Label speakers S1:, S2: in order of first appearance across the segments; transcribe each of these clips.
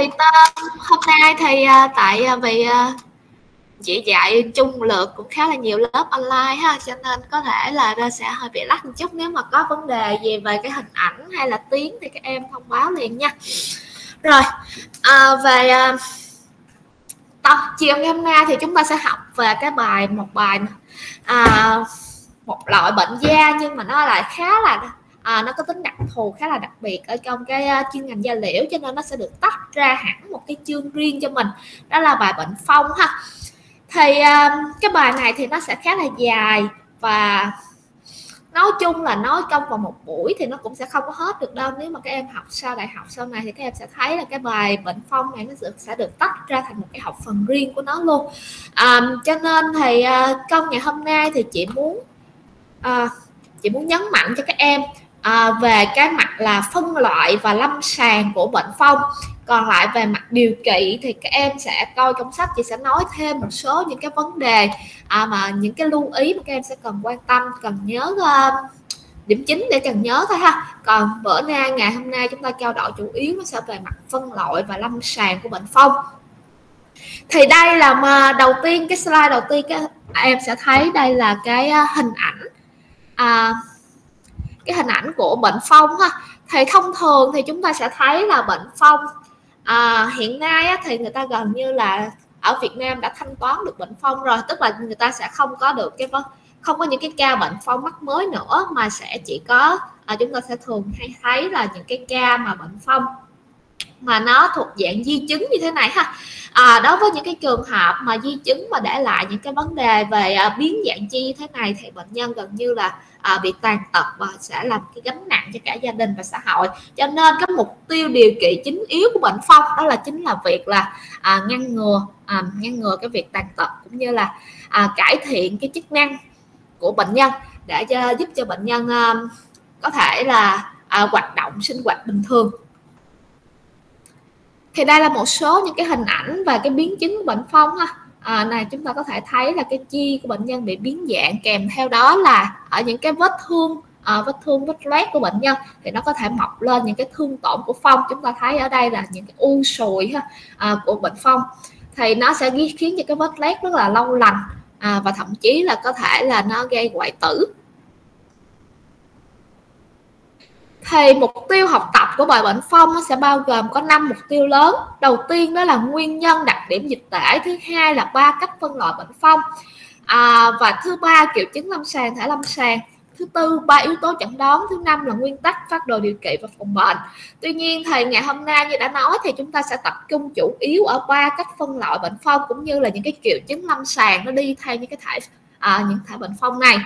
S1: thầy Tâm, hôm nay thì à, tại à, vì à, chị dạy chung lượt cũng khá là nhiều lớp online ha cho nên có thể là ra sẽ hơi bị lắc một chút. Nếu mà có vấn đề gì về cái hình ảnh hay là tiếng thì các em thông báo liền nha. Rồi à, về à, chiều ngày hôm nay thì chúng ta sẽ học về cái bài một bài à, một loại bệnh da nhưng mà nó lại khá là à, nó có tính đặc thù khá là đặc biệt ở trong cái uh, chuyên ngành da liễu cho nên nó sẽ được tách ra hẳn một cái chương riêng cho mình. Đó là bài bệnh phong ha. Thì uh, cái bài này thì nó sẽ khá là dài và nói chung là nói trong vào một buổi thì nó cũng sẽ không có hết được đâu. Nếu mà các em học sau đại học sau này thì các em sẽ thấy là cái bài bệnh phong này nó sẽ được tách ra thành một cái học phần riêng của nó luôn. À, cho nên thì uh, trong ngày hôm nay thì chị muốn uh, chị muốn nhấn mạnh cho các em à, về cái mặt là phân loại và lâm sàng của bệnh phong. Còn lại về mặt điều trị thì các em sẽ coi trong sách chị sẽ nói thêm một số những cái vấn đề à, mà những cái lưu ý mà các em sẽ cần quan tâm cần nhớ uh, điểm chính để cần nhớ thôi ha. Còn bữa nay ngày hôm nay chúng ta trao đổi chủ yếu nó sẽ về mặt phân loại và lâm sàng của bệnh phong. Thì đây là mà đầu tiên cái slide đầu tiên các em sẽ thấy đây là cái ờ, hình ảnh. À, cái hình ảnh của bệnh phong ha. Thì thông thường thì chúng ta sẽ thấy là bệnh phong à, hiện nay á, thì người ta gần như là ở Việt Nam đã thanh toán được bệnh phong rồi tức là người ta sẽ không có được cái không có những cái ca bệnh phong mắc mới nữa mà sẽ chỉ có à, chúng ta sẽ thường hay thấy là những cái ca mà bệnh phong mà nó thuộc dạng di chứng như thế này ha. À, đối với những cái trường hợp mà di chứng mà để lại những cái vấn đề về à, biến dạng chi như thế này thì bệnh nhân gần như là à, bị tàn tật và sẽ làm cái gánh nặng cho cả gia đình và xã hội. Cho nên cái mục tiêu điều trị chính yếu của bệnh phong đó là chính là việc là à, ngăn ngừa à, ngăn ngừa cái việc tàn tật cũng như là à, cải thiện cái chức năng của bệnh nhân để cho giúp cho bệnh nhân à, có thể là à, hoạt động sinh hoạt bình thường thì đây là một số những cái hình ảnh và cái biến chứng của bệnh phong ha. À, này chúng ta có thể thấy là cái chi của bệnh nhân bị biến dạng kèm theo đó là ở những cái vết thương à, vết thương vết loét của bệnh nhân thì nó có thể mọc lên những cái thương tổn của phong. Chúng ta thấy ở đây là những cái u sùi ha, à, của bệnh phong. Thì nó sẽ khiến cho cái vết loét rất là lâu lành à, và thậm chí là có thể là nó gây hoại tử. Thì mục tiêu học tập của bài bệnh phong nó sẽ bao gồm có 5 mục tiêu lớn. Đầu tiên đó là nguyên nhân đặc điểm dịch tễ thứ hai là ba cách phân loại bệnh phong. À, và thứ ba triệu chứng lâm sàng thể lâm sàng. Thứ tư ba yếu tố chẩn đoán. Thứ năm là nguyên tắc phát đồ điều trị và phòng bệnh. Tuy nhiên thì ngày hôm nay như đã nói thì chúng ta sẽ tập trung chủ yếu ở ba cách phân loại bệnh phong cũng như là những cái triệu chứng lâm sàng nó đi theo những cái thể à, những thể bệnh phong này.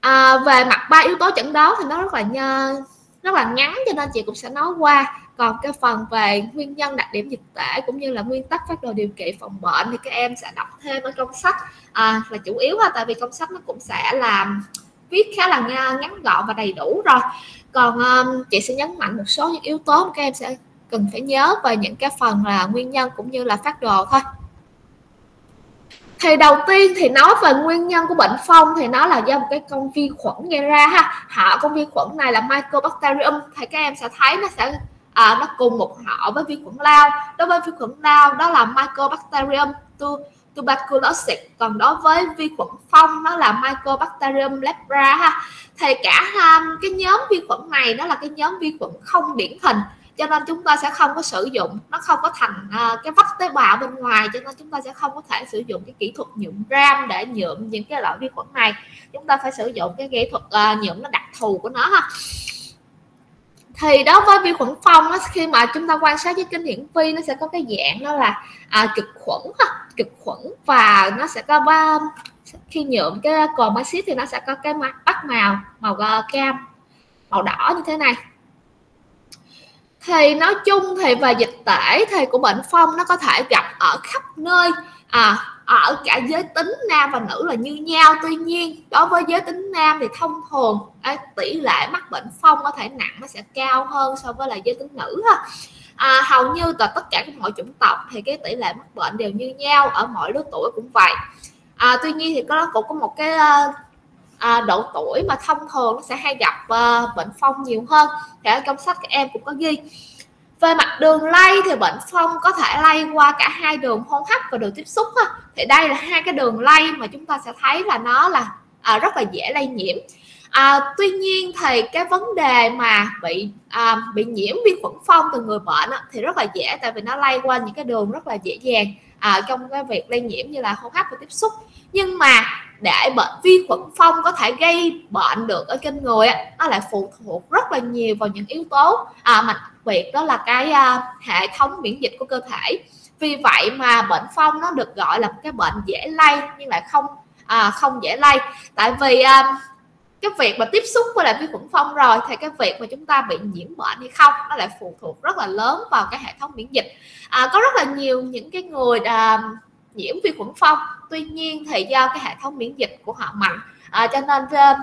S1: À, về mặt ba yếu tố chẩn đoán thì nó rất là nhờ rất là ngắn cho nên chị cũng sẽ nói qua. Còn cái phần về nguyên nhân đặc điểm dịch tễ cũng như là nguyên tắc phát đồ điều trị phòng bệnh thì các em sẽ đọc thêm ở trong sách. À, là chủ yếu ha tại vì trong sách nó cũng sẽ làm viết khá là ngắn gọn và đầy đủ rồi. Còn um, chị sẽ nhấn mạnh một số những yếu tố mà các em sẽ cần phải nhớ về những cái phần là nguyên nhân cũng như là phát đồ thôi thì đầu tiên thì nói về nguyên nhân của bệnh phong thì nó là do một cái con vi khuẩn gây ra ha. Họ con vi khuẩn này là mycobacterium thì các em sẽ thấy nó sẽ à, nó cùng một họ với vi khuẩn lao đối với vi khuẩn lao đó là mycobacterium tu, tuberculosis. Còn đối với vi khuẩn phong nó là mycobacterium lepra ha. Thì cả um, cái nhóm vi khuẩn này nó là cái nhóm vi khuẩn không điển hình cho nên chúng ta sẽ không có sử dụng nó không có thành uh, cái vách tế bào bên ngoài cho nên chúng ta sẽ không có thể sử dụng cái kỹ thuật nhuộm ram để nhuộm những cái loại vi khuẩn này. Chúng ta phải sử dụng cái kỹ thuật uh, nhuộm nó đặc thù của nó ha. Thì đối với vi khuẩn phong á, khi mà chúng ta quan sát với kính hiển vi nó sẽ có cái dạng đó là à, cực khuẩn ha, cực khuẩn. Và nó sẽ có ba khi nhuộm cái cồn axit thì nó sẽ có cái mặt bắt màu màu à, cam màu đỏ như thế này thì nói chung thì về dịch tễ thì của bệnh phong nó có thể gặp ở khắp nơi. À, ở cả giới tính nam và nữ là như nhau. Tuy nhiên đối với giới tính nam thì thông thường à, tỷ lệ mắc bệnh phong có thể nặng nó sẽ cao hơn so với là giới tính nữ ha. À, hầu như là tất cả các mọi chủng tộc thì cái tỷ lệ mắc bệnh đều như nhau ở mọi lứa tuổi cũng vậy. À, tuy nhiên thì có cũng có một cái à, à, độ tuổi mà thông thường nó sẽ hay gặp à, bệnh phong nhiều hơn. Thì ở trong sách các em cũng có ghi. Về mặt đường lây thì bệnh phong có thể lây qua cả hai đường hô hấp và đường tiếp xúc ha. thì đây là hai cái đường lây mà chúng ta sẽ thấy là nó là à, rất là dễ lây nhiễm. À, tuy nhiên thì cái vấn đề mà bị à, bị nhiễm vi khuẩn phong từ người bệnh á, thì rất là dễ tại vì nó lây qua những cái đường rất là dễ dàng à, trong cái việc lây nhiễm như là hô hấp và tiếp xúc. Nhưng mà để bệnh vi khuẩn phong có thể gây bệnh được ở trên người á, nó lại phụ thuộc rất là nhiều vào những yếu tố. À, mà biệt đó là cái à, hệ thống miễn dịch của cơ thể. Vì vậy mà bệnh phong nó được gọi là một cái bệnh dễ lây nhưng lại không à, không dễ lây. Tại vì à, cái việc mà tiếp xúc với lại vi khuẩn phong rồi thì cái việc mà chúng ta bị nhiễm bệnh hay không nó lại phụ thuộc rất là lớn vào cái hệ thống miễn dịch. À, có rất là nhiều những cái người à, nhiễm vi khuẩn phong tuy nhiên thì do cái hệ thống miễn dịch của họ mạnh à, cho nên uh,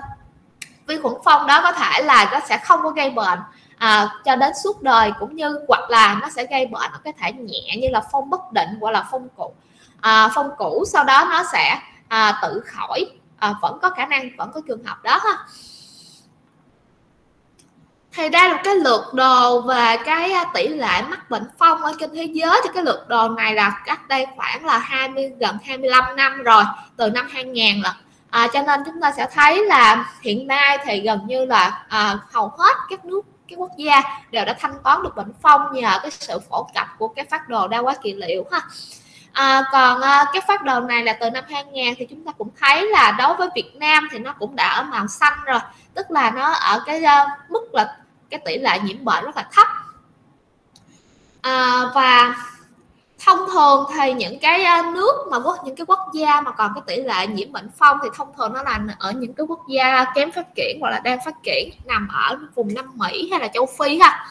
S1: vi khuẩn phong đó có thể là nó sẽ không có gây bệnh à, cho đến suốt đời cũng như hoặc là nó sẽ gây bệnh ở cái thể nhẹ như là phong bất định hoặc là phong cũ. À, phong cũ sau đó nó sẽ à, tự khỏi à, vẫn có khả năng vẫn có trường hợp đó ha thì đây là cái lượt đồ về cái à, tỷ lệ mắc bệnh phong ở trên thế giới thì cái lượt đồ này là cách đây khoảng là 20 gần 25 năm rồi từ năm 2000 là à, cho nên chúng ta sẽ thấy là hiện nay thì gần như là à, hầu hết các nước các quốc gia đều đã thanh toán được bệnh phong nhờ cái sự phổ cập của cái phát đồ đa quá kỳ liệu ha. À, còn à, cái phát đồ này là từ năm 2000 thì chúng ta cũng thấy là đối với Việt Nam thì nó cũng đã ở màu xanh rồi tức là nó ở cái uh, mức là cái tỷ lệ nhiễm bệnh rất là thấp. À, và thông thường thì những cái à, nước mà quốc những cái quốc gia mà còn cái tỷ lệ nhiễm bệnh phong thì thông thường nó là ở những cái quốc gia kém phát triển hoặc là đang phát triển nằm ở vùng Nam Mỹ hay là châu Phi ha.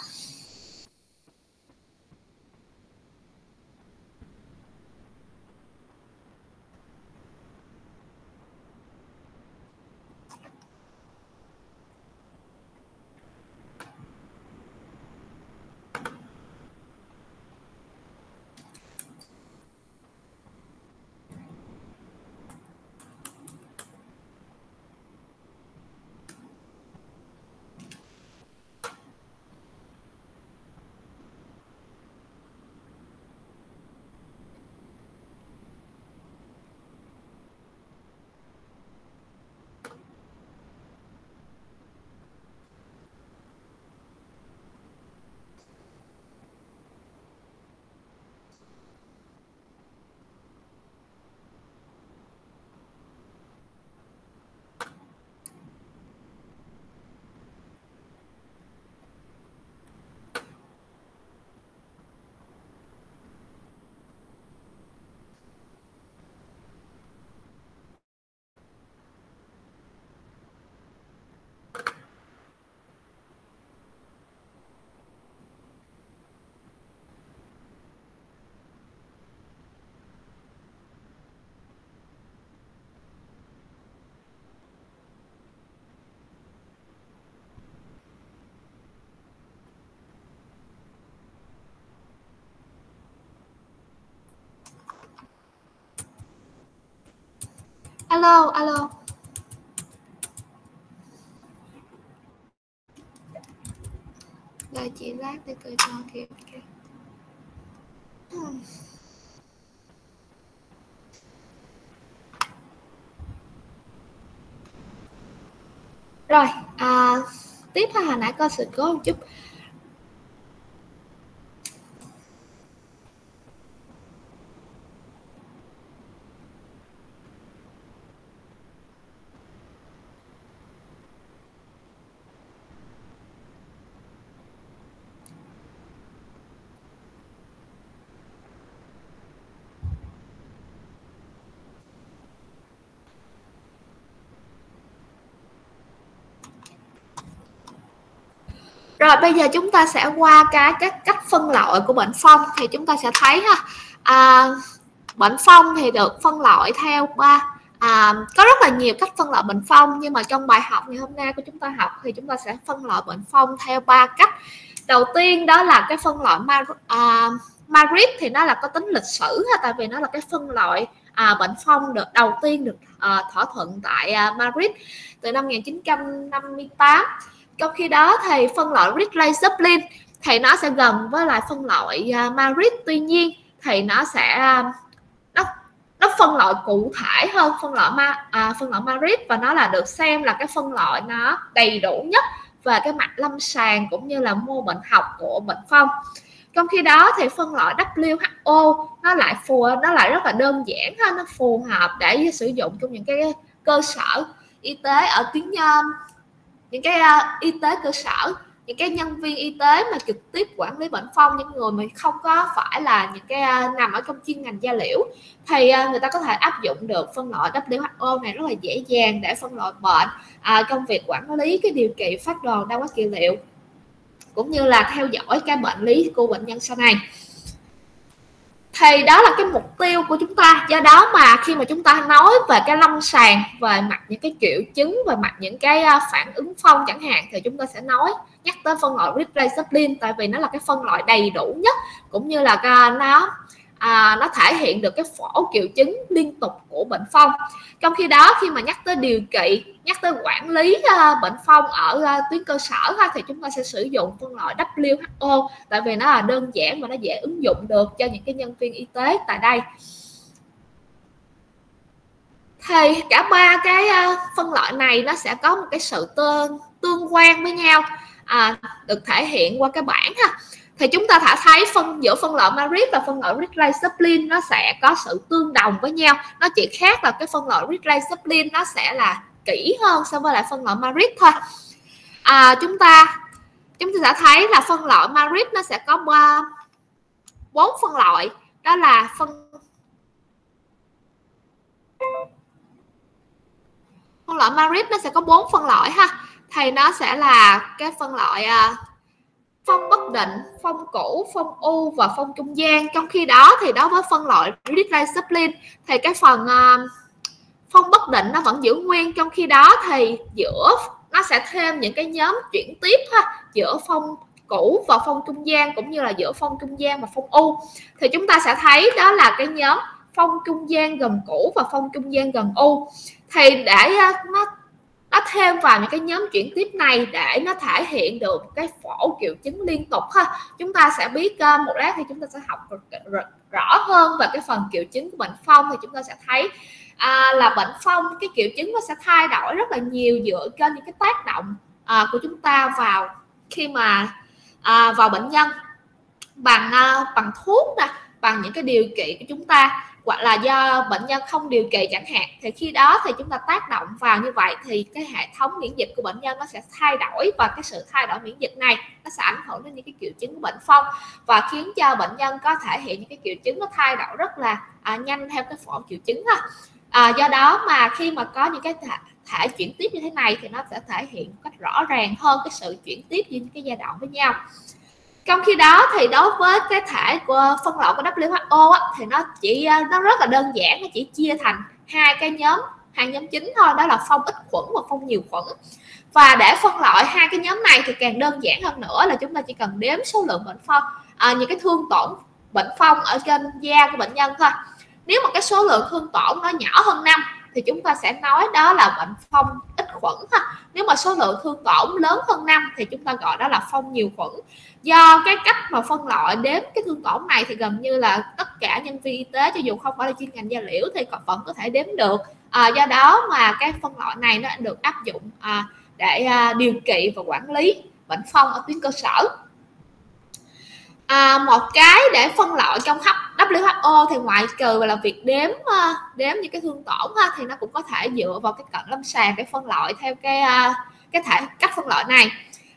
S1: Alo alo. Rồi chị lát để tôi cho kịp kìa. Rồi à, tiếp ha hồi nãy có sự cố một chút rồi bây giờ chúng ta sẽ qua cái các cách phân loại của bệnh phong thì chúng ta sẽ thấy ha. À, bệnh phong thì được phân loại theo ba à, có rất là nhiều cách phân loại bệnh phong nhưng mà trong bài học ngày hôm nay của chúng ta học thì chúng ta sẽ phân loại bệnh phong theo ba cách. Đầu tiên đó là cái phân loại Mar à, Madrid thì nó là có tính lịch sử ha tại vì nó là cái phân loại à, bệnh phong được đầu tiên được à, thỏa thuận tại à, Madrid từ năm 1958 trong khi đó thì phân loại Ridley Zeppelin thì nó sẽ gần với lại phân loại à, uh, Madrid tuy nhiên thì nó sẽ à, nó nó phân loại cụ thể hơn phân loại ma à, phân loại Madrid và nó là được xem là cái phân loại nó đầy đủ nhất về cái mặt lâm sàng cũng như là mô bệnh học của bệnh phong. Trong khi đó thì phân loại WHO nó lại phù nó lại rất là đơn giản ha nó phù hợp để sử dụng trong những cái cơ sở y tế ở tuyến um, những cái uh, y tế cơ sở những cái nhân viên y tế mà trực tiếp quản lý bệnh phong những người mà không có phải là những cái uh, nằm ở trong chuyên ngành da liễu thì uh, người ta có thể áp dụng được phân loại WHO này rất là dễ dàng để phân loại bệnh uh, trong việc quản lý cái điều trị phát đồ đa quá kỳ liệu cũng như là theo dõi cái bệnh lý của bệnh nhân sau này thì đó là cái mục tiêu của chúng ta. Do đó mà khi mà chúng ta nói về cái lâm sàng về mặt những cái triệu chứng về mặt những cái à, phản ứng phong chẳng hạn thì chúng ta sẽ nói nhắc tới phân loại Ripley tại vì nó là cái phân loại đầy đủ nhất cũng như là à, nó à, nó thể hiện được cái phổ triệu chứng liên tục của bệnh phong. Trong khi đó khi mà nhắc tới điều trị nhắc tới quản lý uh, bệnh phong ở uh, tuyến cơ sở ha, thì chúng ta sẽ sử dụng phân loại WHO tại vì nó là đơn giản và nó dễ ứng dụng được cho những cái nhân viên y tế tại đây. Thì cả ba cái uh, phân loại này nó sẽ có một cái sự tương tương quan với nhau à, được thể hiện qua cái bảng ha. Thì chúng ta đã thấy phân giữa phân loại Madrid và phân loại Ridley Zeppelin nó sẽ có sự tương đồng với nhau. Nó chỉ khác là cái phân loại Ridley Zeppelin nó sẽ là kỹ hơn so với lại phân loại Madrid thôi. À, chúng ta chúng ta đã thấy là phân loại Madrid nó sẽ có ba bốn phân loại. Đó là phân phân loại Madrid nó sẽ có bốn phân loại ha. Thì nó sẽ là cái phân loại uh, phong bất định phong cũ phong u và phong trung gian. Trong khi đó thì đối với phân loại Ridley Zeppelin thì cái phần uh, phong bất định, nó vẫn giữ nguyên. Trong khi đó thì giữa, nó sẽ thêm những cái nhóm chuyển tiếp ha, giữa phong cũ và phong trung gian, cũng như là giữa phong trung gian và phong u. Thì chúng ta sẽ thấy đó là cái nhóm phong trung gian gần cũ và phong trung gian gần u. Thì để ờ, nó nó thêm vào những cái nhóm chuyển tiếp này để nó thể hiện được cái phổ triệu chứng liên tục ha, chúng ta sẽ biết ờ, một lát thì chúng ta sẽ học rõ hơn về cái phần triệu chứng của bệnh phong. Thì chúng ta sẽ thấy à, là bệnh phong cái triệu chứng nó sẽ thay đổi rất là nhiều dựa trên những cái tác động à, của chúng ta vào khi mà à, vào bệnh nhân. Bằng à, bằng thuốc nè bằng những cái điều trị của chúng ta hoặc là do bệnh nhân không điều trị chẳng hạn thì khi đó thì chúng ta tác động vào như vậy thì cái hệ thống miễn dịch của bệnh nhân nó sẽ thay đổi và cái sự thay đổi miễn dịch này nó sẽ ảnh hưởng đến những cái triệu chứng của bệnh phong và khiến cho bệnh nhân có thể hiện những cái triệu chứng nó thay đổi rất là à, nhanh theo cái phổ triệu chứng ha à, do đó mà khi mà có những cái thể, thể chuyển tiếp như thế này thì nó sẽ thể hiện một cách rõ ràng hơn cái sự chuyển tiếp giữa những cái giai đoạn với nhau. Trong khi đó thì đối với cái thể của phân loại của WHO á, thì nó chỉ ờ, nó rất là đơn giản nó chỉ chia thành hai cái nhóm hai nhóm chính thôi đó là phong ít khuẩn và phong nhiều khuẩn. Và để phân loại hai cái nhóm này thì càng đơn giản hơn nữa là chúng ta chỉ cần đếm số lượng bệnh phong à, ờ, những cái thương tổn bệnh phong ở trên da của bệnh nhân thôi nếu mà cái số lượng thương tổn nó nhỏ hơn năm thì chúng ta sẽ nói đó là bệnh phong ít khuẩn ha. Nếu mà số lượng thương tổn lớn hơn năm thì chúng ta gọi đó là phong nhiều khuẩn. Do cái cách mà phân loại đếm cái thương tổn này thì gần như là tất cả nhân viên y tế cho dù không phải là chuyên ngành da liễu thì còn vẫn có thể đếm được. À, do đó mà cái phân loại này nó được áp dụng à, để à, điều trị và quản lý bệnh phong ở tuyến cơ sở à, một cái để phân loại trong WHO thì ngoại trừ là việc đếm ờ, đếm những cái thương tổn ha, thì nó cũng có thể dựa vào cái cận lâm sàng để phân loại theo cái ờ, cái thể cách phân loại này.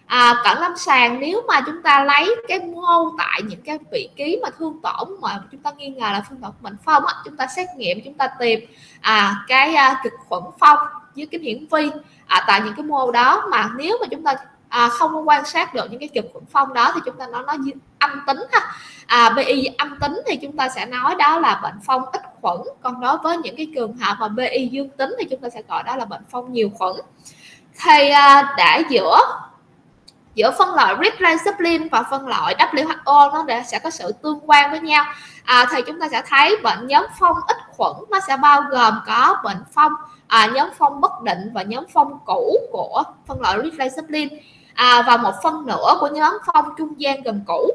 S1: À, cận lâm sàng nếu mà chúng ta lấy cái mô tại những cái vị trí mà thương tổn mà chúng ta nghi ngờ là thương tổn bệnh phong á, chúng ta xét nghiệm chúng ta tìm à, cái ờ, cực khuẩn phong dưới cái hiển vi à, tại những cái mô đó. Mà nếu mà chúng ta à, không có quan sát được những cái cực khuẩn phong đó thì chúng ta nói nó âm tính ha. À, BI âm tính thì chúng ta sẽ nói đó là bệnh phong ít khuẩn. Còn đối với những cái trường hợp mà BI dương tính thì chúng ta sẽ gọi đó là bệnh phong nhiều khuẩn. Thì à, đã giữa giữa phân loại Ritalin và phân loại WHO nó để sẽ có sự tương quan với nhau. À, thì chúng ta sẽ thấy bệnh nhóm phong ít khuẩn nó sẽ bao gồm có bệnh phong à, nhóm phong bất định và nhóm phong cũ của phân loại Ritalin à, và một phân nửa của nhóm phong trung gian gần cũ.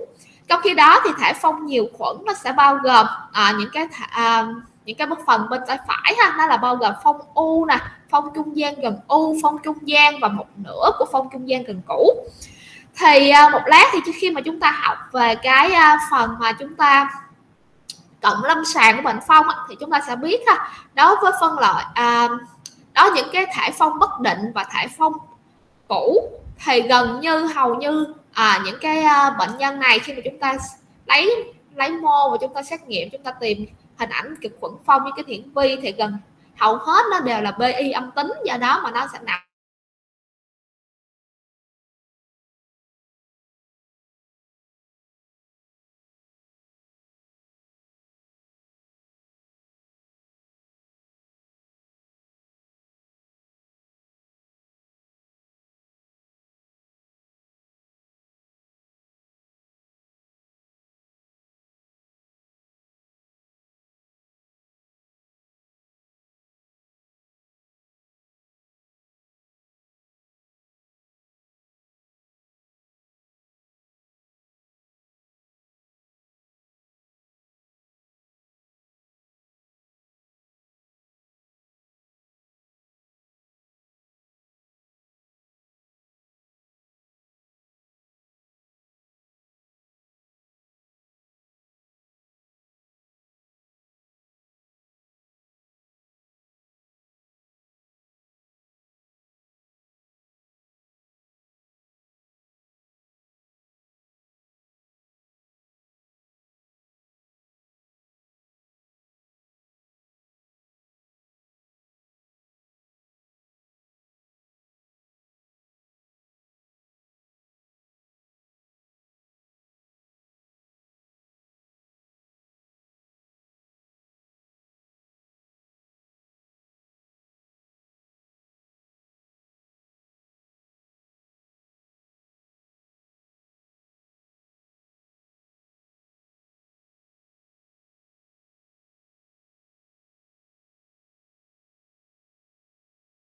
S1: Trong khi đó thì thể phong nhiều khuẩn nó sẽ bao gồm à, những cái à, những cái phần bên tay phải ha nó là bao gồm phong u nè phong trung gian gần u phong trung gian và một nửa của phong trung gian gần cũ. Thì à, một lát thì trước khi mà chúng ta học về cái à, phần mà chúng ta cận lâm sàng của bệnh phong thì chúng ta sẽ biết ha đối với phân loại à, đó những cái thể phong bất định và thể phong cũ thì gần như hầu như à, những cái à, bệnh nhân này khi mà chúng ta lấy lấy mô và chúng ta xét nghiệm chúng ta tìm hình ảnh cực khuẩn phong với cái hiển vi thì gần hầu hết nó đều là BI âm tính do đó mà nó sẽ nặng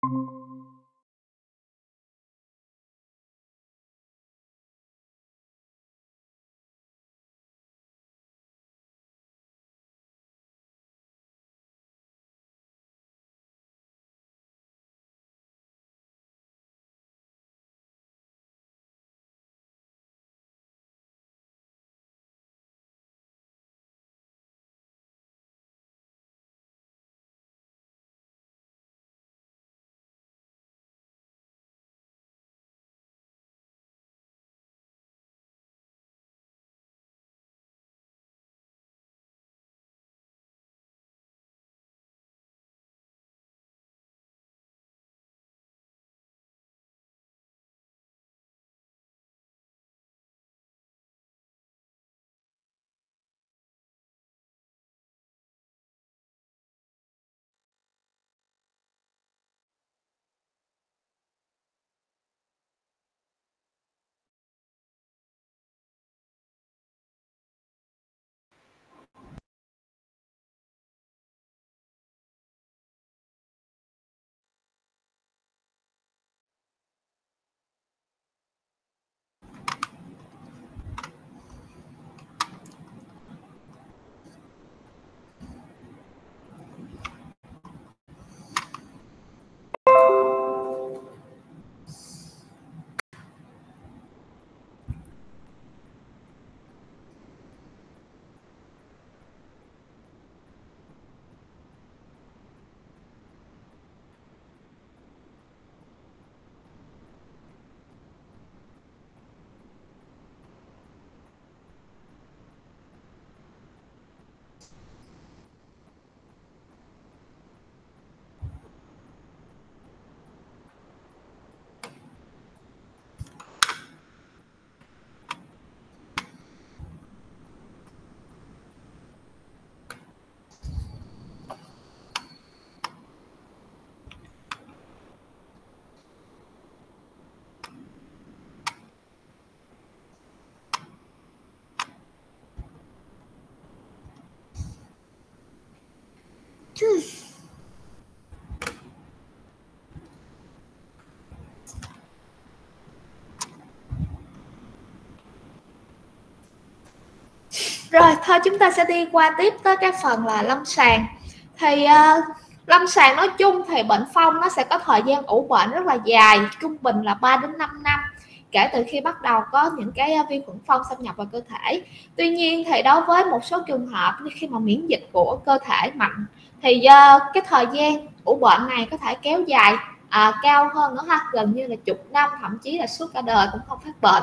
S1: you Rồi thôi chúng ta sẽ đi qua tiếp tới cái phần là lâm sàng. Thì uh, lâm sàng nói chung thì bệnh phong nó sẽ có thời gian ủ bệnh rất là dài Trung bình là 3 đến 5 năm kể từ khi bắt đầu có những cái ờ, vi khuẩn phong xâm nhập vào cơ thể. Tuy nhiên thì đối với một số trường hợp khi mà miễn dịch của cơ thể mạnh thì do cái thời gian ủ bệnh này có thể kéo dài à, cao hơn nữa ha gần như là chục năm thậm chí là suốt cả đời cũng không phát bệnh.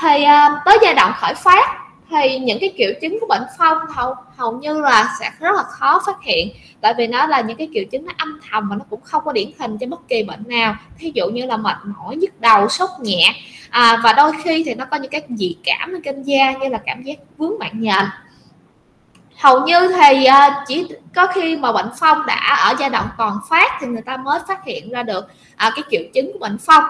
S1: Thì à, tới giai đoạn khởi phát thì những cái triệu chứng của bệnh phong hầu hầu như là sẽ rất là khó phát hiện tại vì nó là những cái triệu chứng nó âm thầm và nó cũng không có điển hình cho bất kỳ bệnh nào. Thí dụ như là mệt mỏi nhức đầu sốt nhẹ à, và đôi khi thì nó có những cái dị cảm ở trên da như là cảm giác vướng mạng nhện hầu như thì ờ, chỉ có khi mà bệnh phong đã ở giai đoạn còn phát thì người ta mới phát hiện ra được à, cái triệu chứng của bệnh phong.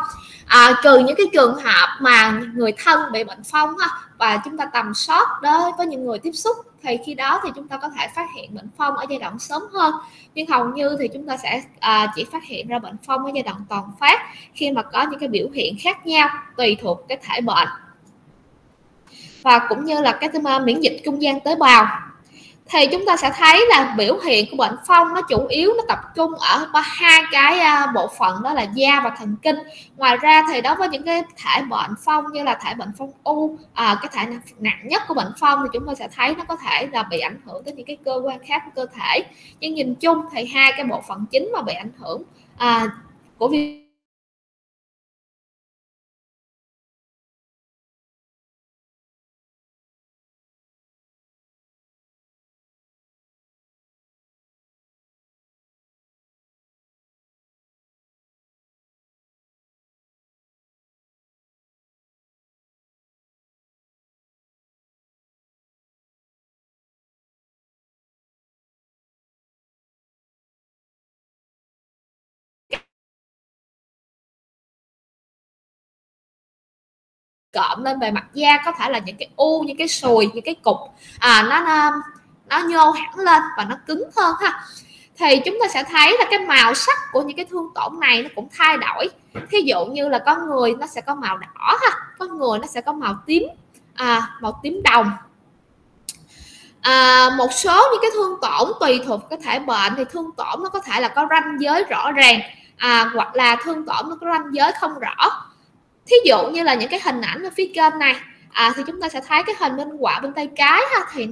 S1: À, trừ những cái trường hợp mà người thân bị bệnh phong ha, và chúng ta tầm soát đối với những người tiếp xúc thì khi đó thì chúng ta có thể phát hiện bệnh phong ở giai đoạn sớm hơn. Nhưng hầu như thì chúng ta sẽ à, chỉ phát hiện ra bệnh phong ở giai đoạn toàn phát khi mà có những cái biểu hiện khác nhau tùy thuộc cái thể bệnh. Và cũng như là cái miễn dịch trung gian tế bào thì chúng ta sẽ thấy là biểu hiện của bệnh phong nó chủ yếu nó tập trung ở ba hai cái à, bộ phận đó là da và thần kinh. Ngoài ra thì đối với những cái thể bệnh phong như là thể bệnh phong u à, cái thể nặng nhất của bệnh phong thì chúng ta sẽ thấy nó có thể là bị ảnh hưởng tới những cái cơ quan khác của cơ thể. Nhưng nhìn chung thì hai cái bộ phận chính mà bị ảnh hưởng à, của viêm cộm lên bề mặt da có thể là những cái u những cái sùi những cái cục. À, nó nó nó nhô hẳn lên và nó cứng hơn ha. Thì chúng ta sẽ thấy là cái màu sắc của những cái thương tổn này nó cũng thay đổi. Thí dụ như là có người nó sẽ có màu đỏ ha có người nó sẽ có màu tím à, màu tím đồng. À, một số những cái thương tổn tùy thuộc cái thể bệnh thì thương tổn nó có thể là có ranh giới rõ ràng à, hoặc là thương tổn nó có ranh giới không rõ thí dụ như là những cái hình ảnh ở phía trên này à, thì chúng ta sẽ thấy cái hình bên quả bên tay trái ha thì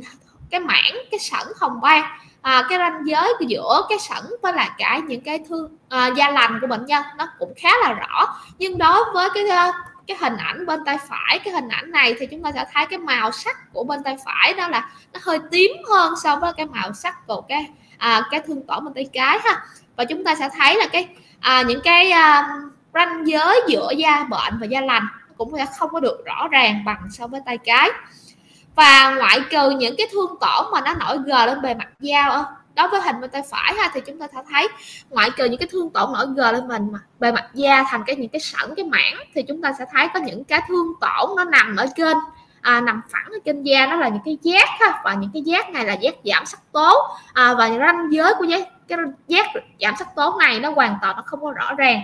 S1: cái mảng cái sẩn hồng ban à, cái ranh giới giữa cái sẩn với là cả những cái thương à, da lành của bệnh nhân nó cũng khá là rõ. Nhưng đối với cái ờ, cái hình ảnh bên tay phải cái hình ảnh này thì chúng ta sẽ thấy cái màu sắc của bên tay phải đó là nó hơi tím hơn so với cái màu sắc của cái à, cái thương tổn bên tay trái ha. Và chúng ta sẽ thấy là cái à, những cái à, ranh giới giữa da bệnh và da lành cũng sẽ không có được rõ ràng bằng so với tay cái và ngoại trừ những cái thương tổn mà nó nổi gờ lên bề mặt da ờ, đối với hình bên tay phải ha thì chúng ta sẽ thấy ngoại trừ những cái thương tổn nổi gờ lên mình mà bề mặt da thành cái những cái sẵn cái mảng thì chúng ta sẽ thấy có những cái thương tổn nó nằm ở trên à, nằm phẳng ở trên da đó là những cái giác ha và những cái giác này là giác giảm sắc tố à, và ranh giới của giác cái giác giảm sắc tố này nó hoàn toàn nó không có rõ ràng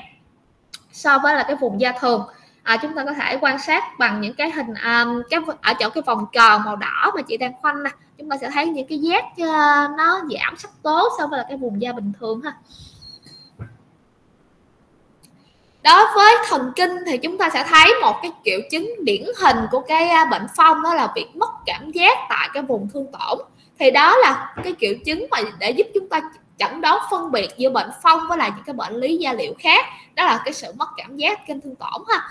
S1: so với là cái vùng da thường à, chúng ta có thể quan sát bằng những cái hình um, cái ở chỗ cái vòng tròn màu đỏ mà chị đang khoanh nè. Chúng ta sẽ thấy những cái vết uh, ờ, nó giảm sắc tố so với là cái vùng da bình thường ha. Đối với thần kinh thì chúng ta sẽ thấy một cái triệu chứng điển hình của cái à, bệnh phong đó là việc mất cảm giác tại cái vùng thương tổn. Thì đó là cái triệu chứng mà để giúp chúng ta chẩn đoán phân biệt giữa bệnh phong với lại những cái bệnh lý da liệu khác. Đó là cái sự mất cảm giác trên thương tổn ha.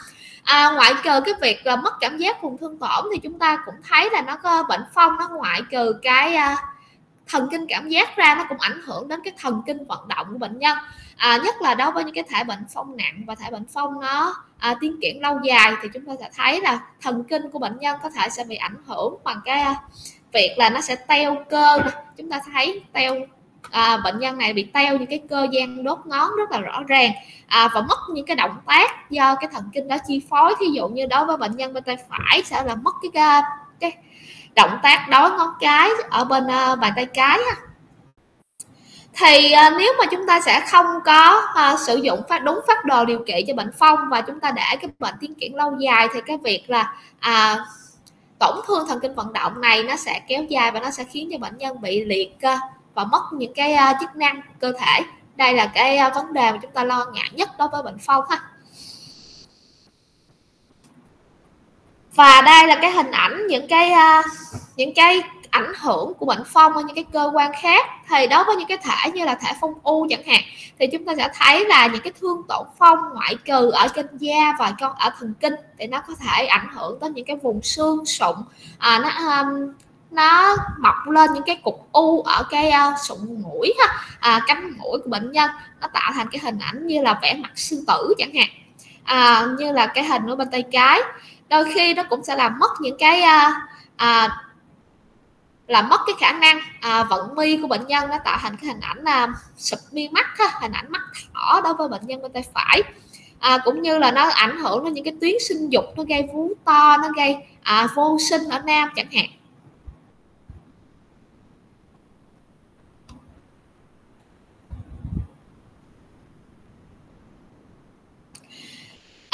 S1: À, ngoại trừ cái việc là mất cảm giác vùng thương tổn thì chúng ta cũng thấy là nó có bệnh phong nó ngoại trừ cái uh, thần kinh cảm giác ra nó cũng ảnh hưởng đến cái thần kinh vận động của bệnh nhân. À, nhất là đối với những cái thể bệnh phong nặng và thể bệnh phong nó à, tiến triển lâu dài thì chúng ta sẽ thấy là thần kinh của bệnh nhân có thể sẽ bị ảnh hưởng bằng cái à, việc là nó sẽ teo cơ chúng ta thấy teo à, bệnh nhân này bị teo những cái cơ gian đốt ngón rất là rõ ràng. À, và mất những cái động tác do cái thần kinh đó chi phối. Thí dụ như đối với bệnh nhân bên tay phải sẽ là mất cái à, cái động tác đó ngón cái ở bên uh, bàn tay cái ha. Thì à, nếu mà chúng ta sẽ không có à, sử dụng phát đúng phát đồ điều trị cho bệnh phong và chúng ta để cái bệnh tiến triển lâu dài thì cái việc là à, tổn thương thần kinh vận động này nó sẽ kéo dài và nó sẽ khiến cho bệnh nhân bị liệt à, và mất những cái à, chức năng cơ thể. Đây là cái à, vấn đề mà chúng ta lo ngại nhất đối với bệnh phong ha. Và đây là cái hình ảnh những cái à, những cái ảnh hưởng của bệnh phong ở những cái cơ quan khác. Thì đối với những cái thể như là thể phong u chẳng hạn thì chúng ta sẽ thấy là những cái thương tổn phong ngoại trừ ở trên da và con ở thần kinh thì nó có thể ảnh hưởng tới những cái vùng xương sụn à, nó um, nó mọc lên những cái cục u ở cái uh, sụn mũi ha. À, cánh mũi của bệnh nhân nó tạo thành cái hình ảnh như là vẽ mặt sư tử chẳng hạn. À, như là cái hình ở bên tay trái. Đôi khi nó cũng sẽ làm mất những cái ờ, à, uh, uh, là mất cái khả năng à, vận mi của bệnh nhân. Nó tạo thành cái hình ảnh à, sụp mi mắt ha, hình ảnh mắt thỏ đối với bệnh nhân bên tay phải. À, cũng như là nó ảnh hưởng đến những cái tuyến sinh dục nó gây vú to nó gây à, vô sinh ở nam chẳng hạn.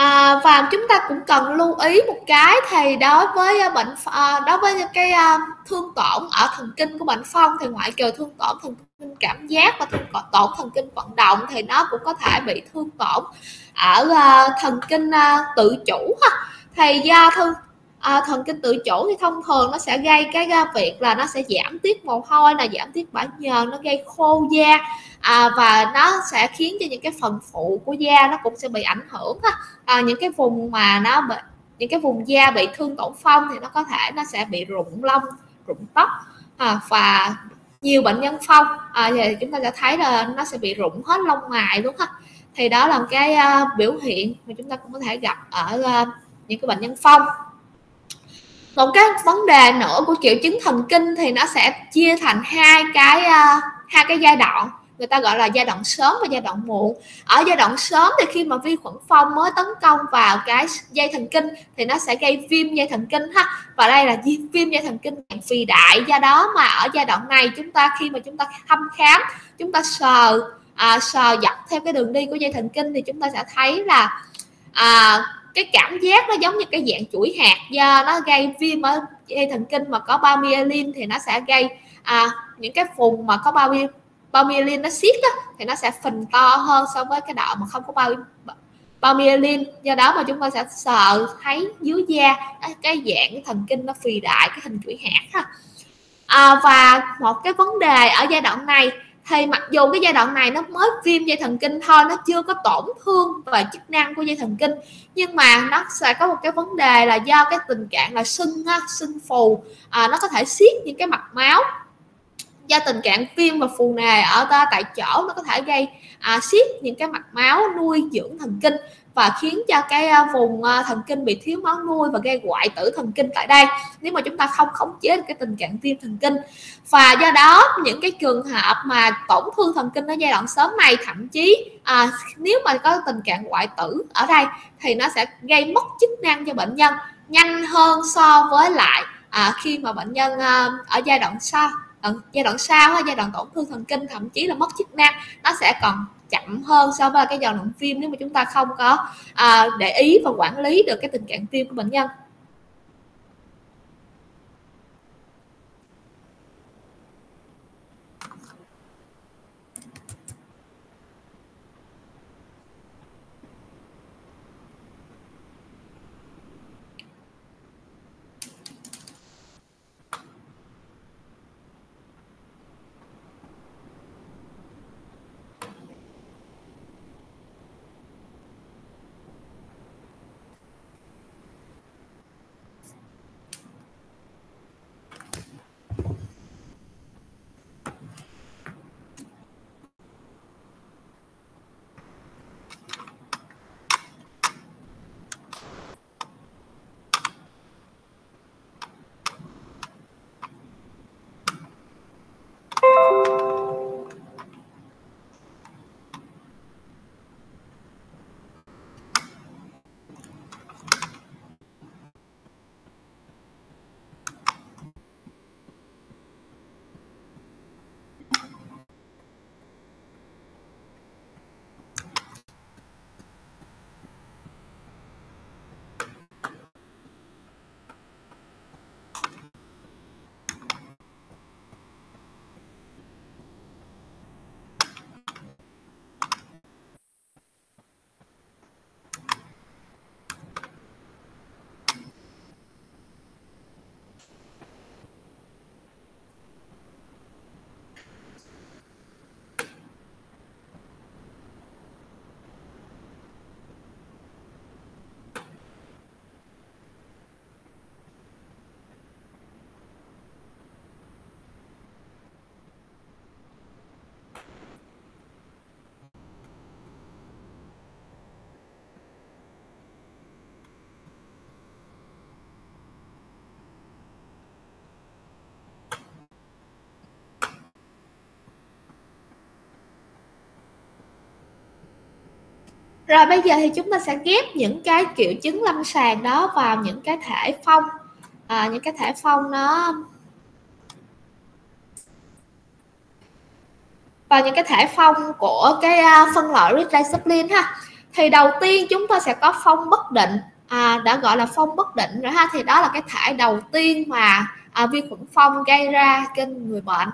S1: À, và chúng ta cũng cần lưu ý một cái thì đối với à, bệnh à, đối với cái à, thương tổn ở thần kinh của bệnh phong thì ngoại trừ thương tổn thần kinh cảm giác và thương tổn thần kinh vận động thì nó cũng có thể bị thương tổn ở à, thần kinh à, tự chủ ha. Thì do thương à, thần kinh tự chủ thì thông thường nó sẽ gây cái việc là nó sẽ giảm tiết mồ hôi là giảm tiết bã nhờn nó gây khô da à, và nó sẽ khiến cho những cái phần phụ của da nó cũng sẽ bị ảnh hưởng à, những cái vùng mà nó bị những cái vùng da bị thương tổn phong thì nó có thể nó sẽ bị rụng lông rụng tóc. À, và nhiều bệnh nhân phong à, thì chúng ta sẽ thấy là nó sẽ bị rụng hết lông mày đúng không thì đó là một cái uh, biểu hiện mà chúng ta cũng có thể gặp ở uh, những cái bệnh nhân phong. Một cái vấn đề nữa của triệu chứng thần kinh thì nó sẽ chia thành hai cái uh, hai cái giai đoạn người ta gọi là giai đoạn sớm và giai đoạn muộn. Ở giai đoạn sớm thì khi mà vi khuẩn phong mới tấn công vào cái dây thần kinh thì nó sẽ gây viêm dây thần kinh ha. Và đây là viêm dây thần kinh phì đại. Do đó mà ở giai đoạn này chúng ta khi mà chúng ta thăm khám chúng ta sờ à, sờ dọc theo cái đường đi của dây thần kinh thì chúng ta sẽ thấy là à, cái cảm giác nó giống như cái dạng chuỗi hạt do nó gây viêm ở dây thần kinh mà có bao myelin thì nó sẽ gây à, những cái vùng mà có bao bao myelin nó siết á, thì nó sẽ phình to hơn so với cái độ mà không có bao bao myelin do đó mà chúng ta sẽ sợ thấy dưới da cái dạng cái thần kinh nó phì đại cái hình chuỗi hạt ha. À, và một cái vấn đề ở giai đoạn này thì mặc dù cái giai đoạn này nó mới viêm dây thần kinh thôi nó chưa có tổn thương và chức năng của dây thần kinh nhưng mà nó sẽ có một cái vấn đề là do cái tình trạng là sưng sưng phù. À, nó có thể siết những cái mạch máu do tình trạng viêm và phù nề ở ta tại chỗ nó có thể gây à, siết những cái mạch máu nuôi dưỡng thần kinh và khiến cho cái à, vùng à, thần kinh bị thiếu máu nuôi và gây hoại tử thần kinh tại đây. Nếu mà chúng ta không khống chế được cái tình trạng viêm thần kinh và do đó những cái trường hợp mà tổn thương thần kinh ở giai đoạn sớm này thậm chí à, nếu mà có tình trạng hoại tử ở đây thì nó sẽ gây mất chức năng cho bệnh nhân nhanh hơn so với lại à, khi mà bệnh nhân à, ở giai đoạn sau ở giai đoạn sau giai đoạn tổn thương thần kinh thậm chí là mất chức năng nó sẽ còn chậm hơn so với cái giai đoạn viêm nếu mà chúng ta không có à, để ý và quản lý được cái tình trạng viêm của bệnh nhân. Rồi bây giờ thì chúng ta sẽ ghép những cái triệu chứng lâm sàng đó vào những cái thể phong. À, những cái thể phong nó vào những cái thể phong của cái à, phân loại Ritrazepline ha. Thì đầu tiên chúng ta sẽ có phong bất định. À, đã gọi là phong bất định rồi ha. Thì đó là cái thể đầu tiên mà à, vi khuẩn phong gây ra trên người bệnh.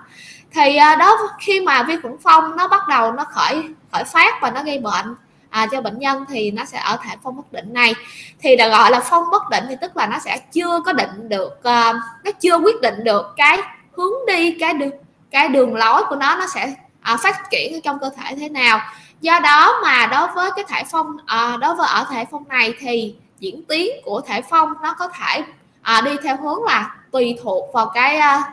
S1: Thì à, đó khi mà vi khuẩn phong nó bắt đầu nó khởi khởi phát và nó gây bệnh à, cho bệnh nhân thì nó sẽ ở thể phong bất định này. Thì đã gọi là phong bất định thì tức là nó sẽ chưa có định được uh, nó chưa quyết định được cái hướng đi cái đường cái đường lối của nó nó sẽ uh, phát triển ở trong cơ thể thế nào. Do đó mà đối với cái thể phong uh, đối với ở thể phong này thì diễn tiến của thể phong nó có thể uh, đi theo hướng là tùy thuộc vào cái uh,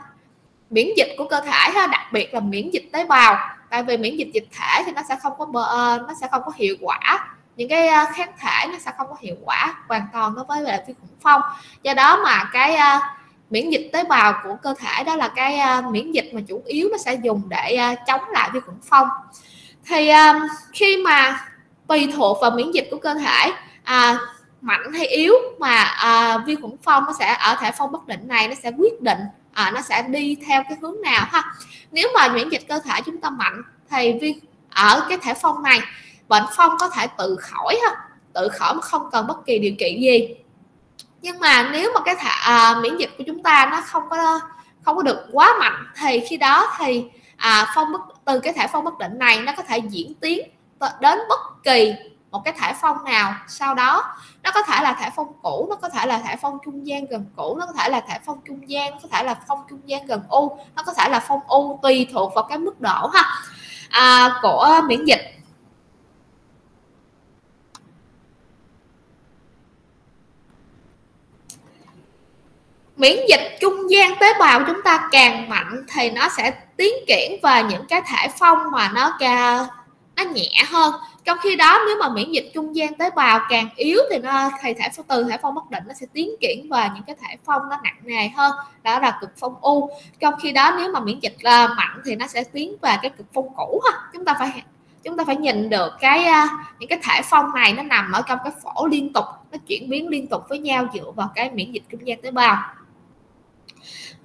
S1: miễn dịch của cơ thể ha đặc biệt là miễn dịch tế bào tại vì miễn dịch dịch thể thì nó sẽ không có bờ nó sẽ không có hiệu quả. Những cái kháng thể nó sẽ không có hiệu quả hoàn toàn đối với lại vi khuẩn phong. Do đó mà cái uh, miễn dịch tế bào của cơ thể đó là cái uh, miễn dịch mà chủ yếu nó sẽ dùng để uh, chống lại vi khuẩn phong. Thì khi mà tùy thuộc vào miễn dịch của cơ thể à, mạnh hay yếu mà à, vi khuẩn phong nó sẽ ở thể phong bất định này nó sẽ quyết định à, nó sẽ đi theo cái hướng nào ha? Nếu mà miễn dịch cơ thể chúng ta mạnh thì vi ở cái thể phong này bệnh phong có thể tự khỏi ha tự khỏi mà không cần bất kỳ điều trị gì. Nhưng mà nếu mà cái thể, à, miễn dịch của chúng ta nó không có không có được quá mạnh thì khi đó thì à, phong bất từ cái thể phong bất định này nó có thể diễn tiến đến bất kỳ một cái thải phong nào sau đó nó có thể là thải phong cũ nó có thể là thải phong trung gian gần cũ nó có thể là thải phong trung gian nó có thể là phong trung gian gần u nó có thể là phong u tùy thuộc vào cái mức độ ha. À, của miễn dịch. Miễn dịch trung gian tế bào chúng ta càng mạnh thì nó sẽ tiến triển về những cái thể phong mà nó ca nó nhẹ hơn. Trong khi đó nếu mà miễn dịch trung gian tế bào càng yếu thì nó thầy thể từ thể phong bất định nó sẽ tiến triển vào những cái thể phong nó nặng nề hơn. Đó là cực phong u. Trong khi đó nếu mà miễn dịch uh, mạnh thì nó sẽ tiến vào cái cực phong cũ ha. Chúng ta phải chúng ta phải nhìn được cái uh, những cái thể phong này nó nằm ở trong cái phổ liên tục nó chuyển biến liên tục với nhau dựa vào cái miễn dịch trung gian tế bào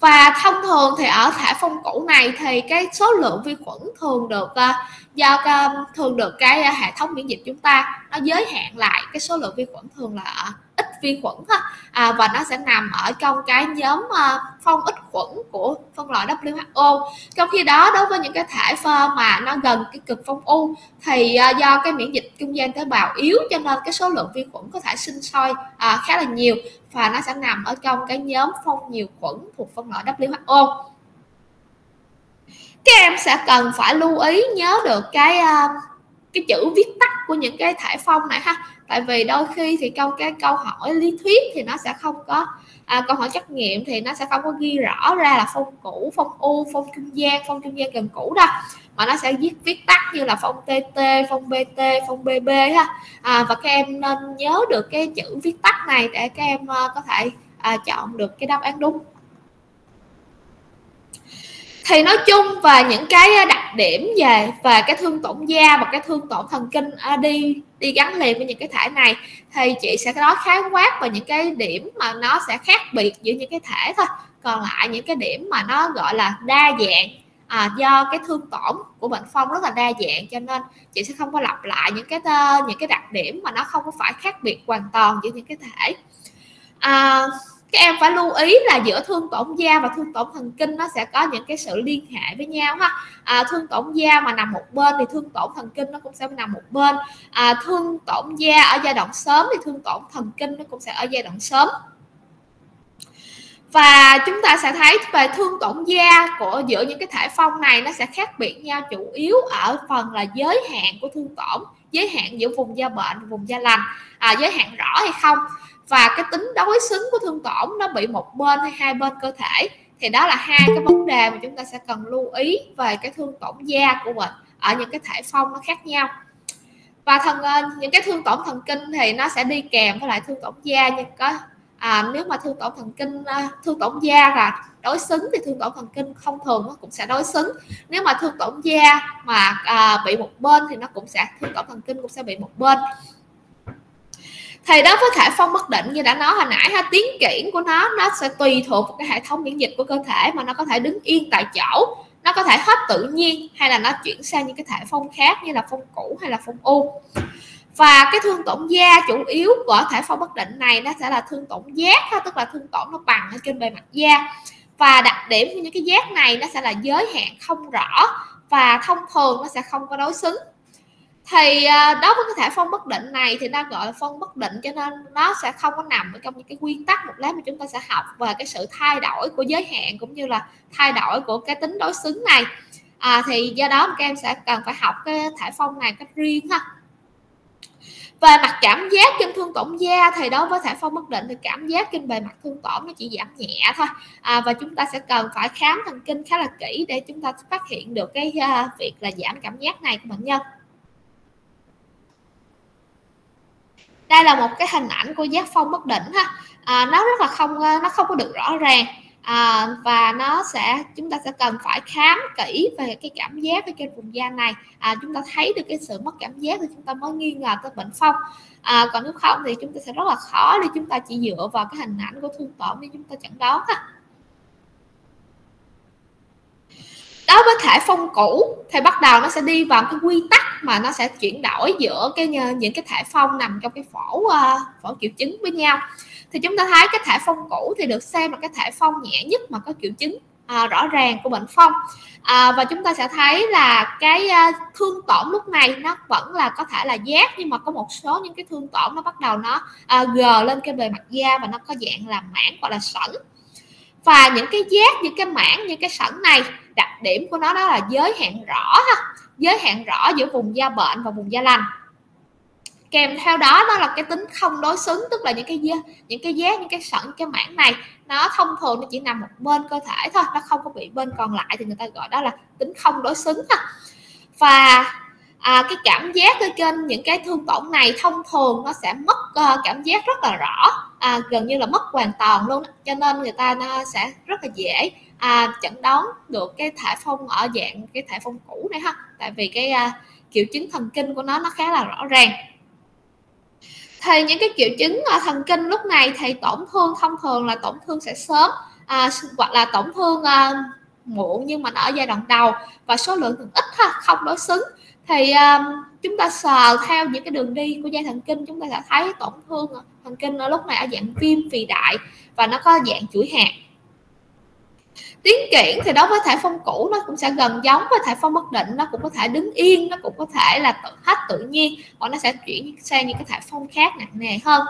S1: và thông thường thì ở thể phong cũ này thì cái số lượng vi khuẩn thường được à, do à, thường được cái à, hệ thống miễn dịch chúng ta, nó giới hạn lại cái số lượng vi khuẩn thường là ít vi khuẩn ha. À, và nó sẽ nằm ở trong cái nhóm ờ, uh, phong ít khuẩn của phân loại WHO trong khi đó đối với những cái thể mà nó gần cái cực phong u thì uh, do cái miễn dịch trung gian tế bào yếu cho nên cái số lượng vi khuẩn có thể sinh sôi uh, khá là nhiều và nó sẽ nằm ở trong cái nhóm phong nhiều khuẩn thuộc phân loại WHO các em sẽ cần phải lưu ý nhớ được cái uh, cái chữ viết tắt của những cái thải phong này ha. Tại vì đôi khi thì câu cái câu hỏi lý thuyết thì nó sẽ không có à, câu hỏi trắc nghiệm thì nó sẽ không có ghi rõ ra là phong cũ phong u phong trung gian phong trung gian gần cũ đâu. Mà nó sẽ viết viết tắt như là phong tt phong bt phong bb ha. À, và các em nên nhớ được cái chữ viết tắt này để các em uh, có thể uh, chọn được cái đáp án đúng thì nói chung và những cái đặc điểm về và cái thương tổn da và cái thương tổn thần kinh đi đi gắn liền với những cái thể này thì chị sẽ nói khái quát về những cái điểm mà nó sẽ khác biệt giữa những cái thể thôi. Còn lại những cái điểm mà nó gọi là đa dạng à, do cái thương tổn của bệnh phong rất là đa dạng cho nên chị sẽ không có lặp lại những cái những cái đặc điểm mà nó không có phải khác biệt hoàn toàn giữa những cái thể. À, các em phải lưu ý là giữa thương tổn da và thương tổn thần kinh nó sẽ có những cái sự liên hệ với nhau ha. À, thương tổn da mà nằm một bên thì thương tổn thần kinh nó cũng sẽ nằm một bên. À, thương tổn da ở giai đoạn sớm thì thương tổn thần kinh nó cũng sẽ ở giai đoạn sớm. Và chúng ta sẽ thấy về thương tổn da của giữa những cái thể phong này nó sẽ khác biệt nhau chủ yếu ở phần là giới hạn của thương tổn giới hạn giữa vùng da bệnh và vùng da lành. À, giới hạn rõ hay không? Và cái tính đối xứng của thương tổn nó bị một bên hay hai bên cơ thể. Thì đó là hai cái vấn đề mà chúng ta sẽ cần lưu ý về cái thương tổn da của mình ở những cái thể phong nó khác nhau. Và thần ờ, những cái thương tổn thần kinh thì nó sẽ đi kèm với lại thương tổn da nhưng có à, nếu mà thương tổn thần kinh ờ, thương tổn da là đối xứng thì thương tổn thần kinh không thường nó cũng sẽ đối xứng. Nếu mà thương tổn da mà à, bị một bên thì nó cũng sẽ thương tổn thần kinh cũng sẽ bị một bên thì đối với thể phong bất định như đã nói hồi nãy ha tiến triển của nó nó sẽ tùy thuộc vào cái hệ thống miễn dịch của cơ thể mà nó có thể đứng yên tại chỗ nó có thể hết tự nhiên hay là nó chuyển sang những cái thể phong khác như là phong cũ hay là phong u. Và cái thương tổn da chủ yếu của thể phong bất định này nó sẽ là thương tổn giác ha, tức là thương tổn nó bằng ở trên bề mặt da. Và đặc điểm của những cái giác này nó sẽ là giới hạn không rõ và thông thường nó sẽ không có đối xứng thì à, đối với cái thể phong bất định này thì nó gọi là phân bất định cho nên nó sẽ không có nằm ở trong những cái quy tắc một lát mà chúng ta sẽ học về cái sự thay đổi của giới hạn cũng như là thay đổi của cái tính đối xứng này. À, thì do đó các em sẽ cần phải học cái thể phong này cách riêng ha. Về mặt cảm giác trên thương tổn da thì đối với thể phong bất định thì cảm giác trên bề mặt thương tổn nó chỉ giảm nhẹ thôi. À, và chúng ta sẽ cần phải khám thần kinh khá là kỹ để chúng ta phát hiện được cái uh, việc là giảm cảm giác này của bệnh nhân. Đây là một cái hình ảnh của giác phong bất định ha. À, nó rất là không ờ, nó không có được rõ ràng. À, và nó sẽ chúng ta sẽ cần phải khám kỹ về cái cảm giác ở trên vùng da này. À, chúng ta thấy được cái sự mất cảm giác thì chúng ta mới nghi ngờ tới bệnh phong. À, còn nếu không thì chúng ta sẽ rất là khó để chúng ta chỉ dựa vào cái hình ảnh của thương tổn để chúng ta chẩn đoán ha. Đối với thể phong cũ thì bắt đầu nó sẽ đi vào cái quy tắc mà nó sẽ chuyển đổi giữa cái những cái thể phong nằm trong cái phổ ờ, phổ triệu chứng với nhau. Thì chúng ta thấy cái thể phong cũ thì được xem là cái thể phong nhẹ nhất mà có triệu chứng à, rõ ràng của bệnh phong. À, và chúng ta sẽ thấy là cái thương tổn lúc này nó vẫn là có thể là giác nhưng mà có một số những cái thương tổn nó bắt đầu nó à, gờ lên cái bề mặt da và nó có dạng là mảng gọi là sẩn. Và những cái giác những cái mảng những cái sẩn này đặc điểm của nó đó là giới hạn rõ ha. Giới hạn rõ giữa vùng da bệnh và vùng da lành. Kèm theo đó đó là cái tính không đối xứng, tức là những cái những cái giác những cái sẩn cái mảng này, nó thông thường nó chỉ nằm một bên cơ thể thôi, nó không có bị bên còn lại thì người ta gọi đó là tính không đối xứng ha. Và à, cái cảm giác ở trên những cái thương tổn này thông thường nó sẽ mất uh, cảm giác rất là rõ à, gần như là mất hoàn toàn luôn cho nên người ta nó sẽ rất là dễ à, chẩn đoán được cái thể phong ở dạng cái thể phong cũ này ha. Tại vì cái à, triệu chứng thần kinh của nó nó khá là rõ ràng. Thì những cái triệu chứng ở thần kinh lúc này thì tổn thương thông thường là tổn thương sẽ sớm à, hoặc là tổn thương à, muộn nhưng mà nó ở giai đoạn đầu. Và số lượng thường ít ha không đối xứng thì um, chúng ta sờ theo những cái đường đi của dây thần kinh chúng ta sẽ thấy tổn thương ờ, thần kinh ở lúc này ở dạng viêm phì đại và nó có dạng chuỗi hạt. Tiến triển thì đối với thể phong cũ nó cũng sẽ gần giống với thể phong bất định nó cũng có thể đứng yên nó cũng có thể là tự hết tự nhiên hoặc nó sẽ chuyển sang những cái thể phong khác nặng nề hơn.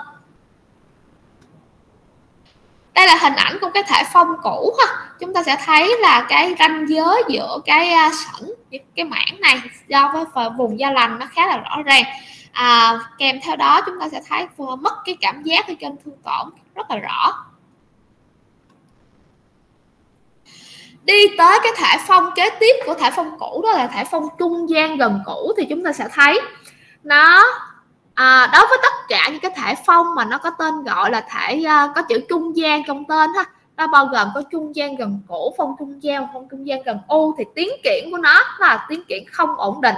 S1: Đây là hình ảnh của cái thể phong cũ ha. Chúng ta sẽ thấy là cái ranh giới giữa cái ờ, sẩn cái mảng này do với vùng da lành nó khá là rõ ràng. À, kèm theo đó chúng ta sẽ thấy mất cái cảm giác ở trên thương tổn rất là rõ. Đi tới cái thải phong kế tiếp của thải phong cũ đó là thải phong trung gian gần cũ thì chúng ta sẽ thấy nó à, đối với tất cả những cái thể phong mà nó có tên gọi là thể uh, có chữ trung gian trong tên ha nó bao gồm có trung gian gần cổ phong trung gian phong trung gian gần u thì tiến triển của nó là tiến triển không ổn định.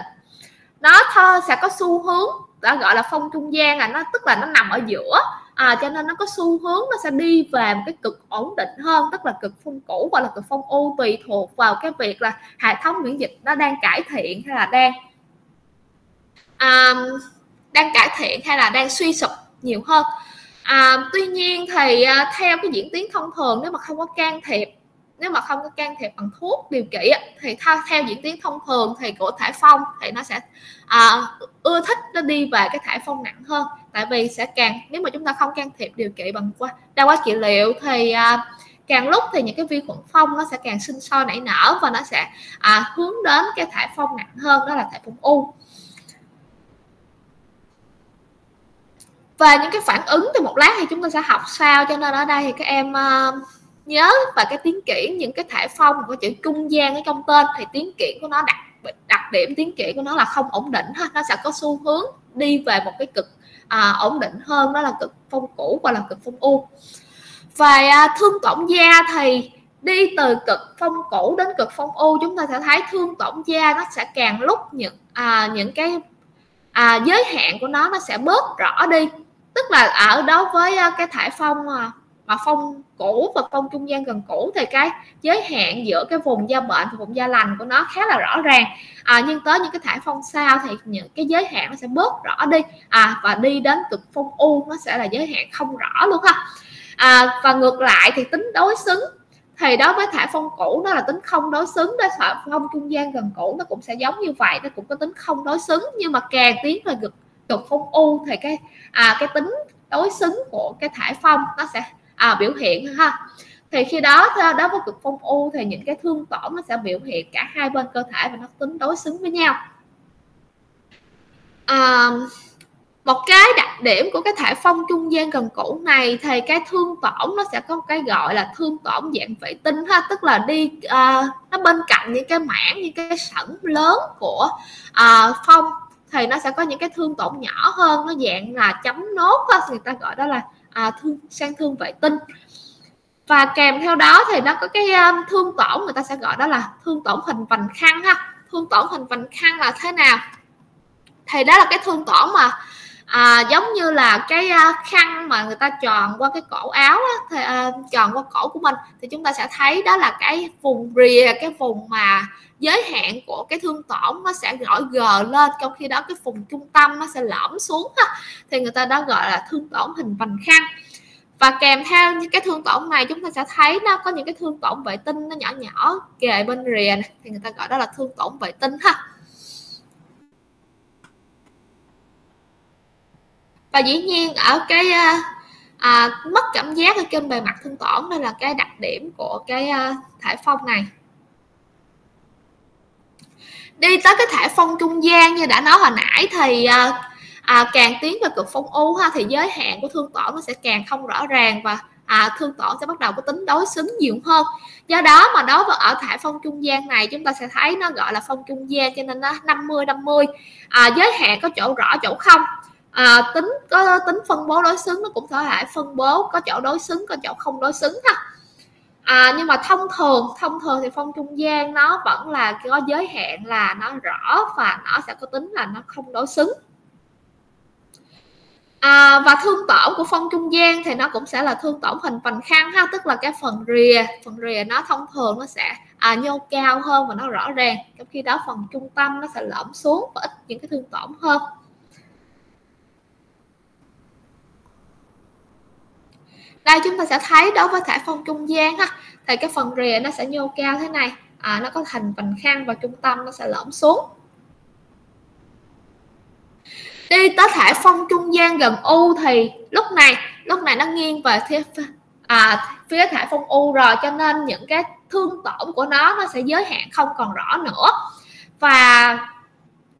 S1: Nó thơ sẽ có xu hướng đã gọi là phong trung gian là nó tức là nó nằm ở giữa. À, cho nên nó có xu hướng nó sẽ đi về một cái cực ổn định hơn tức là cực phong cũ hoặc là cực phong u tùy thuộc vào cái việc là hệ thống miễn dịch nó đang cải thiện hay là đang um, đang cải thiện hay là đang suy sụp nhiều hơn à, tuy nhiên thì à, theo cái diễn tiến thông thường nếu mà không có can thiệp nếu mà không có can thiệp bằng thuốc điều trị thì theo, theo diễn tiến thông thường thì của thải phong thì nó sẽ à, ưa thích nó đi về cái thải phong nặng hơn. Tại vì sẽ càng nếu mà chúng ta không can thiệp điều trị bằng qua đa quá trị liệu thì à, càng lúc thì những cái vi khuẩn phong nó sẽ càng sinh sôi nảy nở và nó sẽ à, hướng đến cái thải phong nặng hơn đó là thải phong u. và những cái phản ứng từ một lát thì chúng ta sẽ học sao. Cho nên ở đây thì các em uh, nhớ và cái tiếng kiển những cái thể phong của chữ trung gian ở trong tên thì tiếng kiển của nó đặc đặc điểm tiếng kiển của nó là không ổn định ha. Nó sẽ có xu hướng đi về một cái cực à, ổn định hơn. Đó là cực phong cũ và là cực phong u. Và à, thương tổn da thì đi từ cực phong cũ đến cực phong u chúng ta sẽ thấy thương tổn da nó sẽ càng lúc những à, những cái à, giới hạn của nó nó sẽ bớt rõ đi tức là ở đó với ờ, cái thải phong ờ, mà phong cũ và phong trung gian gần cũ thì cái giới hạn giữa cái vùng da bệnh và vùng da lành của nó khá là rõ ràng. À, nhưng tới những cái thải phong sau thì những cái giới hạn nó sẽ bớt rõ đi. À, và đi đến cực phong u nó sẽ là giới hạn không rõ luôn ha. À, và ngược lại thì tính đối xứng thì đối với thải phong cũ nó là tính không đối xứng đó thải phong trung gian gần cũ nó cũng sẽ giống như vậy nó cũng có tính không đối xứng. Nhưng mà càng tiến về cực cực phong u thì cái à, cái tính đối xứng của cái thải phong nó sẽ à, biểu hiện ha. Thì khi đó đối với cực phong u thì những cái thương tổn nó sẽ biểu hiện cả hai bên cơ thể và nó tính đối xứng với nhau. À, một cái đặc điểm của cái thể phong trung gian gần cũ này thì cái thương tổn nó sẽ có một cái gọi là thương tổn dạng vệ tinh ha tức là đi uh, nó bên cạnh những cái mảng những cái sẩn lớn của uh, phong thì nó sẽ có những cái thương tổn nhỏ hơn nó dạng là chấm nốt đó người ta gọi đó là à, thương sang thương vệ tinh. Và kèm theo đó thì nó có cái um, thương tổn người ta sẽ gọi đó là thương tổn hình vành khăn ha. Thương tổn hình vành khăn là thế nào? Thì đó là cái thương tổn mà à, giống như là cái uh, khăn mà người ta tròn qua cái cổ áo á, thì, uh, tròn qua cổ của mình thì chúng ta sẽ thấy đó là cái vùng rìa cái vùng mà giới hạn của cái thương tổn nó sẽ gọi gờ lên trong khi đó cái vùng trung tâm nó sẽ lõm xuống ha. thì người ta đó gọi là thương tổn hình vành khăn và kèm theo những cái thương tổn này chúng ta sẽ thấy nó có những cái thương tổn vệ tinh nó nhỏ nhỏ kề bên rìa này. thì người ta gọi đó là thương tổn vệ tinh ha và dĩ nhiên ở cái à, à, mất cảm giác ở trên bề mặt thương tổn đây là cái đặc điểm của cái à, thải phong này đi tới cái thải phong trung gian như đã nói hồi nãy thì à, à, càng tiến về cực phong u ha thì giới hạn của thương tổn nó sẽ càng không rõ ràng và à, thương tổn sẽ bắt đầu có tính đối xứng nhiều hơn. Do đó mà đối với ở thải phong trung gian này chúng ta sẽ thấy nó gọi là phong trung gian cho nên nó 50 50 à, giới hạn có chỗ rõ chỗ không. À, tính có tính phân bố đối xứng nó cũng có thể phân bố có chỗ đối xứng có chỗ không đối xứng ha à, nhưng mà thông thường thông thường thì phong trung gian nó vẫn là có giới hạn là nó rõ và nó sẽ có tính là nó không đối xứng. À, và thương tổn của phong trung gian thì nó cũng sẽ là thương tổn hình vành khăn ha tức là cái phần rìa phần rìa nó thông thường nó sẽ à, nhô cao hơn và nó rõ ràng trong khi đó phần trung tâm nó sẽ lõm xuống và ít những cái thương tổn hơn. Đây chúng ta sẽ thấy đối với thải phong trung gian ha thì cái phần rìa nó sẽ nhô cao thế này. À, nó có thành vành khăn và trung tâm nó sẽ lõm xuống. Đi tới thải phong trung gian gần u thì lúc này lúc này nó nghiêng về phía à, phía thải phong u rồi cho nên những cái thương tổn của nó nó sẽ giới hạn không còn rõ nữa. Và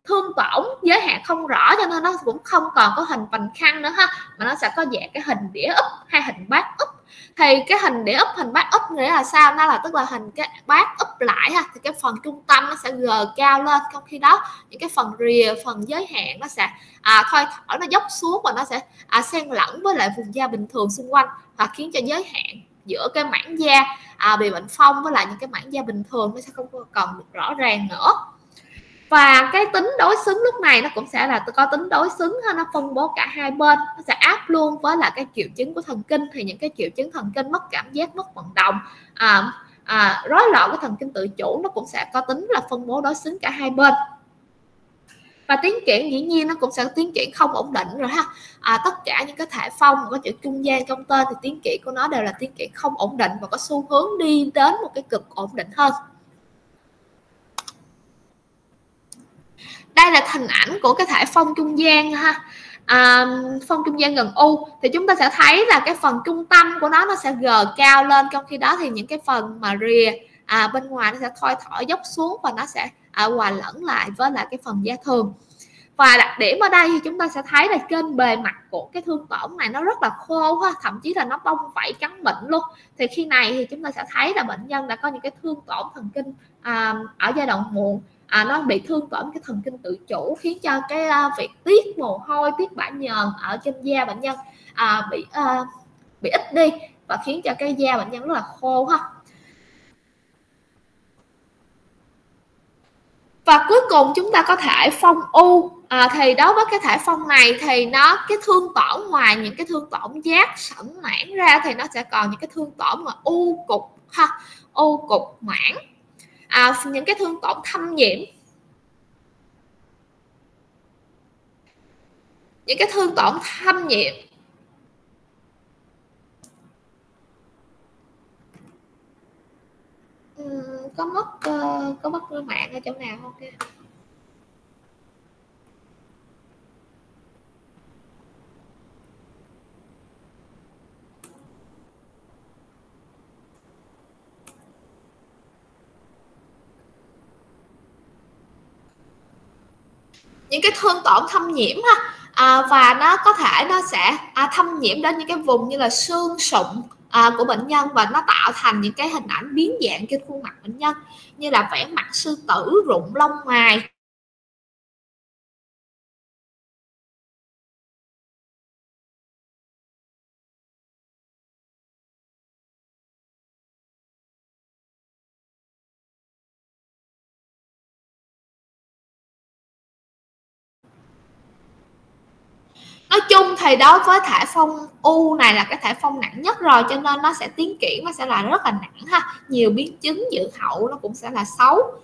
S1: thương tổn giới hạn không rõ cho nên nó cũng không còn có hình vành khăn nữa ha mà nó sẽ có dạng cái hình đĩa úp hay hình bát úp thì cái hình đĩa úp hình bát úp nghĩa là sao? Nó là tức là hình cái bát úp lại ha thì cái phần trung tâm nó sẽ gờ cao lên. Trong khi đó những cái phần rìa phần giới hạn nó sẽ à, thoi thở nó dốc xuống và nó sẽ à, xen lẫn với lại vùng da bình thường xung quanh và khiến cho giới hạn giữa cái mảng da à, bị bệnh phong với lại những cái mảng da bình thường nó sẽ không còn được rõ ràng nữa và cái tính đối xứng lúc này nó cũng sẽ là có tính đối xứng ha nó phân bố cả hai bên nó sẽ áp luôn với là cái triệu chứng của thần kinh. Thì những cái triệu chứng thần kinh mất cảm giác mất vận động à, à, rối loạn cái thần kinh tự chủ nó cũng sẽ có tính là phân bố đối xứng cả hai bên. Và tiến triển dĩ nhiên nó cũng sẽ tiến triển không ổn định rồi ha. À, tất cả những cái thể phong có chữ trung gian trong tên thì tiến triển của nó đều là tiến triển không ổn định và có xu hướng đi đến một cái cực ổn định hơn. Đây là hình ảnh của cái thể phong trung gian ha. À, phong trung gian gần u. Thì chúng ta sẽ thấy là cái phần trung tâm của nó nó sẽ gờ cao lên. Trong khi đó thì những cái phần mà rìa à, bên ngoài nó sẽ thoi thỏ dốc xuống và nó sẽ à, hòa lẫn lại với lại cái phần da thường. Và đặc điểm ở đây thì chúng ta sẽ thấy là trên bề mặt của cái thương tổn này nó rất là khô ha. Thậm chí là nó bong vảy trắng bệnh luôn. Thì khi này thì chúng ta sẽ thấy là bệnh nhân đã có những cái thương tổn thần kinh à, ở giai đoạn muộn à, nó bị thương tổn cái thần kinh tự chủ khiến cho cái uh, việc tiết mồ hôi tiết bã nhờn ở trên da bệnh nhân à, bị uh, bị ít đi và khiến cho cái da bệnh nhân rất là khô ha. Và cuối cùng chúng ta có thể phong u. À, thì đối với cái thể phong này thì nó cái thương tổn ngoài những cái thương tổn giác sẵn mãn ra thì nó sẽ còn những cái thương tổn mà u cục ha u cục mãn à, những cái thương tổn thâm nhiễm. Những cái thương tổn thâm nhiễm. Ừ, có mất uh, có mất mạng ở chỗ nào không kia những cái thương tổn thâm nhiễm ha. À, và nó có thể nó sẽ à, thâm nhiễm đến những cái vùng như là xương sụn à, của bệnh nhân và nó tạo thành những cái hình ảnh biến dạng trên khuôn mặt bệnh nhân như là vẻ mặt sư tử rụng lông mày nói chung thì đối với thể phong u này là cái thể phong nặng nhất rồi cho nên nó sẽ tiến triển nó sẽ là rất là nặng ha. Nhiều biến chứng dự hậu nó cũng sẽ là xấu.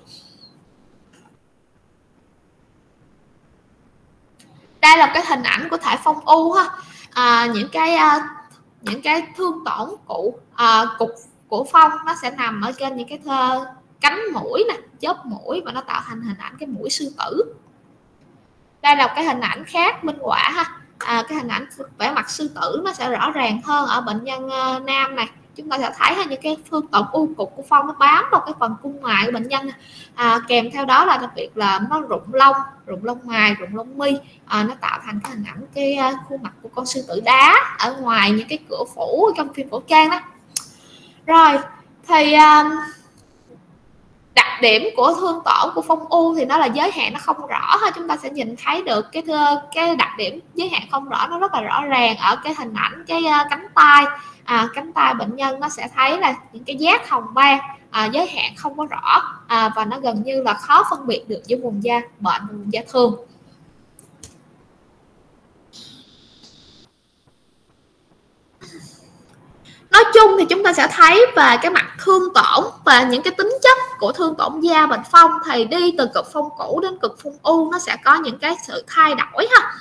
S1: Đây là cái hình ảnh của thể phong u ha. À, những cái à, những cái thương tổn cụ à, cục của phong nó sẽ nằm ở trên những cái thơ, cánh mũi nè chớp mũi và nó tạo thành hình ảnh cái mũi sư tử. Đây là cái hình ảnh khác minh quả ha à, cái hình ảnh vẻ mặt sư tử nó sẽ rõ ràng hơn ở bệnh nhân uh, nam này. Chúng ta sẽ thấy những cái phương tổn u cục của phong nó bám vào cái phần cung ngoài của bệnh nhân. À, kèm theo đó là đặc biệt là nó rụng lông rụng lông mày rụng lông mi. À, nó tạo thành cái hình ảnh cái uh, khuôn mặt của con sư tử đá ở ngoài những cái cửa phủ trong phim cổ trang đó. Rồi thì uh, đặc điểm của thương tổn của phong u thì nó là giới hạn nó không rõ ha chúng ta sẽ nhìn thấy được cái cái đặc điểm giới hạn không rõ nó rất là rõ ràng ở cái hình ảnh cái uh, cánh tay à, cánh tay bệnh nhân nó sẽ thấy là những cái giác hồng ban à, giới hạn không có rõ à, và nó gần như là khó phân biệt được giữa vùng da bệnh và vùng da thương. Nói chung thì chúng ta sẽ thấy về cái mặt thương tổn và những cái tính chất của thương tổn da bệnh phong thì đi từ cực phong cũ đến cực phong u nó sẽ có những cái sự thay đổi ha.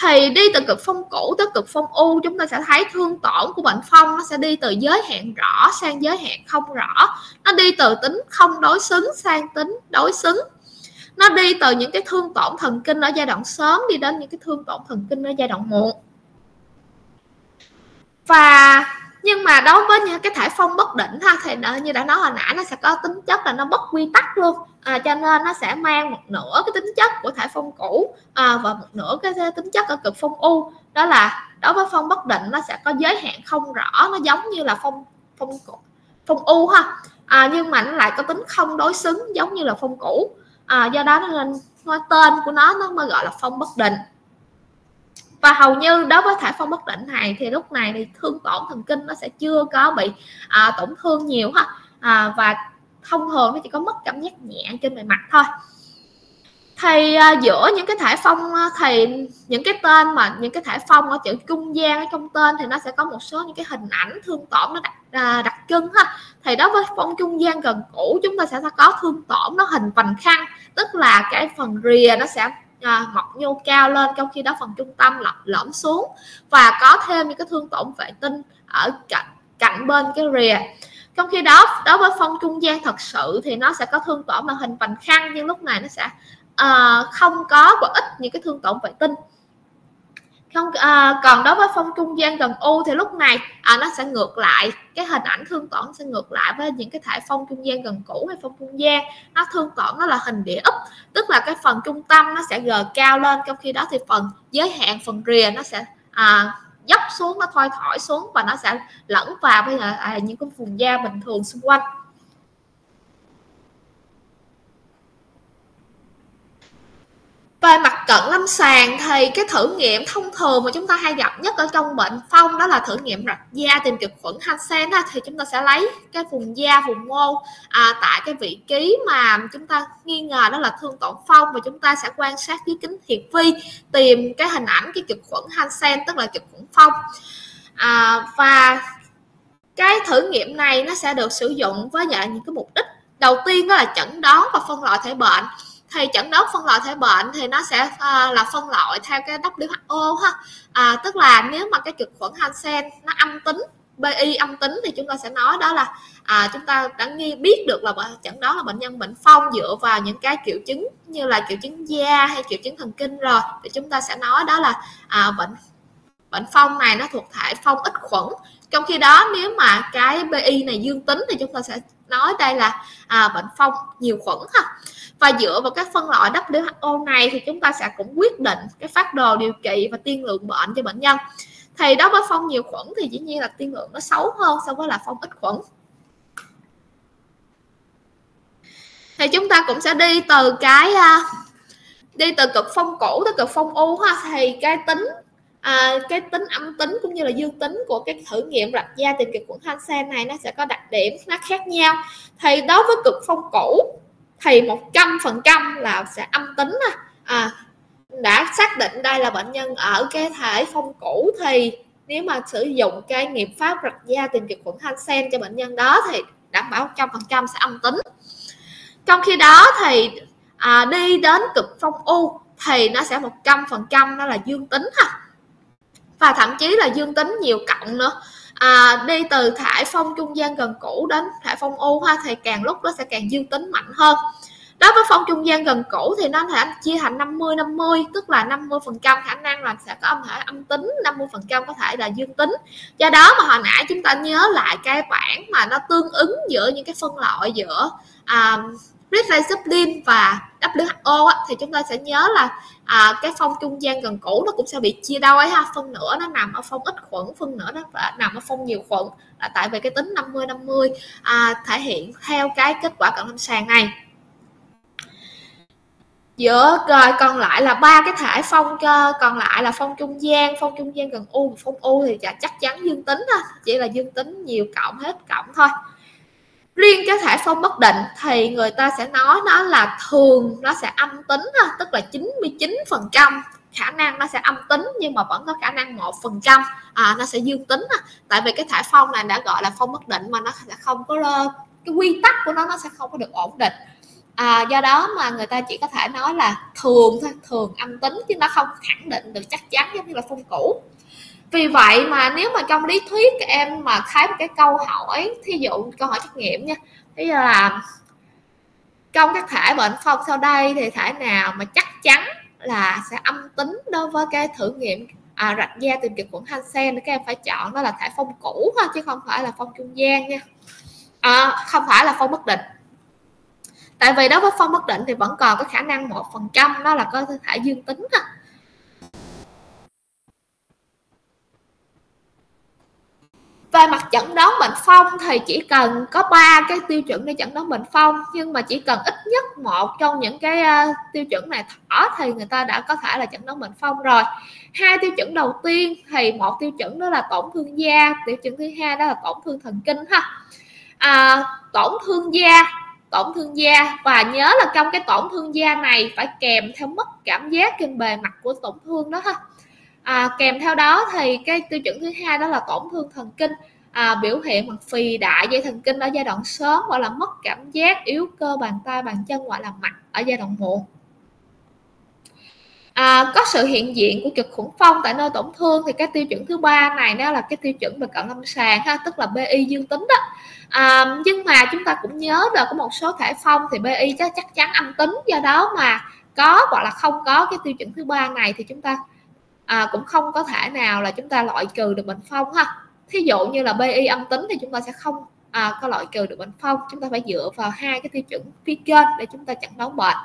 S1: Thì đi từ cực phong cũ tới cực phong u chúng ta sẽ thấy thương tổn của bệnh phong nó sẽ đi từ giới hạn rõ sang giới hạn không rõ. Nó đi từ tính không đối xứng sang tính đối xứng. Nó đi từ những cái thương tổn thần kinh ở giai đoạn sớm đi đến những cái thương tổn thần kinh ở giai đoạn muộn. Và nhưng mà đối với những cái thể phong bất định ha thì như đã nói hồi nãy nó sẽ có tính chất là nó bất quy tắc luôn. À, cho nên nó sẽ mang một nửa cái tính chất của thể phong cũ à, và một nửa cái tính chất ở cực phong u. Đó là đối với phong bất định nó sẽ có giới hạn không rõ nó giống như là phong phong phong u ha. À, nhưng mà nó lại có tính không đối xứng giống như là phong cũ. À, do đó nên tên của nó nó mới gọi là phong bất định và hầu như đối với thải phong bất định này thì lúc này thì thương tổn thần kinh nó sẽ chưa có bị à, tổn thương nhiều ha. À, và thông thường nó chỉ có mất cảm giác nhẹ trên bề mặt thôi. Thì à, giữa những cái thải phong à, thì những cái tên mà những cái thải phong ở chữ trung gian ở trong tên thì nó sẽ có một số những cái hình ảnh thương tổn nó đặc à, đặc trưng ha. Thì đối với phong trung gian gần cũ chúng ta sẽ có thương tổn nó hình vành khăn tức là cái phần rìa nó sẽ à, mọc nhô cao lên trong khi đó phần trung tâm lọc lõm xuống. Và có thêm những cái thương tổn vệ tinh ở cạnh cạnh bên cái rìa. Trong khi đó đối với phong trung gian thật sự thì nó sẽ có thương tổn màn hình vành khăn nhưng lúc này nó sẽ uh, không có và ít những cái thương tổn vệ tinh không à, còn đối với phong trung gian gần u thì lúc này à, nó sẽ ngược lại. Cái hình ảnh thương tổn sẽ ngược lại với những cái thể phong trung gian gần cũ hay phong trung gian. Nó thương tổn nó là hình đĩa úp tức là cái phần trung tâm nó sẽ gờ cao lên trong khi đó thì phần giới hạn phần rìa nó sẽ à, dốc xuống nó thoi thỏi xuống và nó sẽ lẫn vào với à, những cái vùng da bình thường xung quanh. Về mặt cận lâm sàng thì cái thử nghiệm thông thường mà chúng ta hay gặp nhất ở trong bệnh phong đó là thử nghiệm rạch da tìm cực khuẩn Hansen ha. thì chúng ta sẽ lấy cái vùng da vùng mô à, tại cái vị trí mà chúng ta nghi ngờ đó là thương tổn phong và chúng ta sẽ quan sát dưới kính hiển vi tìm cái hình ảnh cái cực khuẩn Hansen tức là cực khuẩn phong à, và cái thử nghiệm này nó sẽ được sử dụng với những cái mục đích đầu tiên đó là chẩn đoán và phân loại thể bệnh thì chẩn đoán phân loại thể bệnh thì nó sẽ à, là phân loại theo cái WHO ha. À, tức là nếu mà cái trực khuẩn Hansen nó âm tính BI âm tính thì chúng ta sẽ nói đó là à, chúng ta đã nghi biết được là chẩn đoán là bệnh nhân bệnh phong dựa vào những cái triệu chứng như là triệu chứng da hay triệu chứng thần kinh rồi. Thì chúng ta sẽ nói đó là à, bệnh bệnh phong này nó thuộc thể phong ít khuẩn. Trong khi đó nếu mà cái BI này dương tính thì chúng ta sẽ nói đây là à, bệnh phong nhiều khuẩn ha. Và dựa vào các phân loại WHO này thì chúng ta sẽ cũng quyết định cái phát đồ điều trị và tiên lượng bệnh cho bệnh nhân. Thì đối với phong nhiều khuẩn thì dĩ nhiên là tiên lượng nó xấu hơn so với là phong ít khuẩn. Thì chúng ta cũng sẽ đi từ cái à, đi từ cực phong cũ tới cực phong u ha. Thì cái tính à, cái tính âm tính cũng như là dương tính của cái thử nghiệm rạch da tìm cực khuẩn Hansen này nó sẽ có đặc điểm nó khác nhau. Thì đối với cực phong cũ thì một trăm phần trăm là sẽ âm tính à, đã xác định đây là bệnh nhân ở cái thể phong cũ thì nếu mà sử dụng cái nghiệm pháp rạch da tìm cực khuẩn Hansen cho bệnh nhân đó thì đảm bảo trăm phần trăm sẽ âm tính. Trong khi đó thì à, đi đến cực phong u thì nó sẽ một trăm phần trăm nó là dương tính ha và thậm chí là dương tính nhiều cộng nữa. À, đi từ thải phong trung gian gần cũ đến thải phong u ha thì càng lúc nó sẽ càng dương tính mạnh hơn. Đối với phong trung gian gần cũ thì nó thể chia thành 50 50 tức là 50 phần trăm khả năng là sẽ có âm thể âm tính 50 phần trăm có thể là dương tính. Do đó mà hồi nãy chúng ta nhớ lại cái bảng mà nó tương ứng giữa những cái phân loại giữa à, Red và WHO á, thì chúng ta sẽ nhớ là à, cái phong trung gian gần cũ nó cũng sẽ bị chia đôi ha. Phân nửa nó nằm ở phong ít khuẩn phân nửa nó nằm ở phong nhiều khuẩn. Là tại vì cái tính 50 50 à, thể hiện theo cái kết quả cận lâm sàng này. Giữa rồi còn lại là ba cái thể phong ờ, còn lại là phong trung gian phong trung gian gần u phong u thì chắc chắn dương tính thôi chỉ là dương tính nhiều cộng hết cộng thôi riêng cái thể phong bất định thì người ta sẽ nói nó là thường nó sẽ âm tính tức là 99 phần trăm. Khả năng nó sẽ âm tính nhưng mà vẫn có khả năng một phần trăm. À, nó sẽ dương tính tại vì cái thẻ phong này đã gọi là phong bất định mà nó sẽ không có ờ, cái quy tắc của nó nó sẽ không có được ổn định. À, do đó mà người ta chỉ có thể nói là thường thôi thường âm tính chứ nó không khẳng định được chắc chắn giống như là phong cũ vì vậy mà nếu mà trong lý thuyết các em mà thấy một cái câu hỏi thí dụ câu hỏi trắc nghiệm nha bây giờ là trong các thể bệnh phong sau đây thì thể nào mà chắc chắn là sẽ âm tính đối với cái thử nghiệm à, rạch da tìm cực khuẩn Hansen các em phải chọn đó là thể phong cũ thôi chứ không phải là phong trung gian nha. À, không phải là phong bất định. Tại vì đối với phong bất định thì vẫn còn có khả năng một phần trăm đó là có thể dương tính thôi. Về mặt chẩn đoán bệnh phong thì chỉ cần có ba cái tiêu chuẩn để chẩn đoán bệnh phong nhưng mà chỉ cần ít nhất một trong những cái uh, tiêu chuẩn này thỏ thì người ta đã có thể là chẩn đoán bệnh phong rồi. Hai tiêu chuẩn đầu tiên thì một tiêu chuẩn đó là tổn thương da tiêu chuẩn thứ hai đó là tổn thương thần kinh ha. À, tổn thương da tổn thương da và nhớ là trong cái tổn thương da này phải kèm theo mất cảm giác trên bề mặt của tổn thương đó ha à, kèm theo đó thì cái tiêu chuẩn thứ hai đó là tổn thương thần kinh. À, biểu hiện bằng phì đại dây thần kinh ở giai đoạn sớm gọi là mất cảm giác yếu cơ bàn tay bàn chân gọi là mặt ở giai đoạn muộn. À, có sự hiện diện của cực khủng phong tại nơi tổn thương thì cái tiêu chuẩn thứ ba này đó là cái tiêu chuẩn về cận lâm sàng ha tức là BI dương tính đó. À, nhưng mà chúng ta cũng nhớ là có một số thể phong thì BI chắc chắc chắn âm tính do đó mà có hoặc là không có cái tiêu chuẩn thứ ba này thì chúng ta à, cũng không có thể nào là chúng ta loại trừ được bệnh phong ha. Thí dụ như là BI âm tính thì chúng ta sẽ không à, có loại trừ được bệnh phong. Chúng ta phải dựa vào hai cái tiêu chuẩn phía trên để chúng ta chẩn đoán bệnh.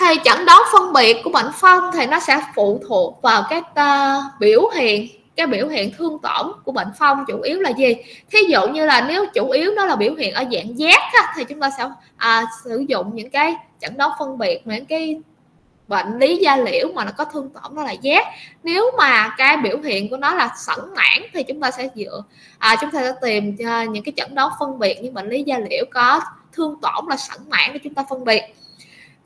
S1: Thì chẩn đoán phân biệt của bệnh phong thì nó sẽ phụ thuộc vào các uh, biểu hiện cái biểu hiện thương tổn của bệnh phong chủ yếu là gì? Thí dụ như là nếu chủ yếu nó là biểu hiện ở dạng giác á, thì chúng ta sẽ à, sử dụng những cái chẩn đoán phân biệt những cái bệnh lý da liễu mà nó có thương tổn nó là giác. Nếu mà cái biểu hiện của nó là sẩn mãn thì chúng ta sẽ dựa à, chúng ta sẽ tìm uh, những cái chẩn đoán phân biệt những bệnh lý da liễu có thương tổn là sẵn mãn để chúng ta phân biệt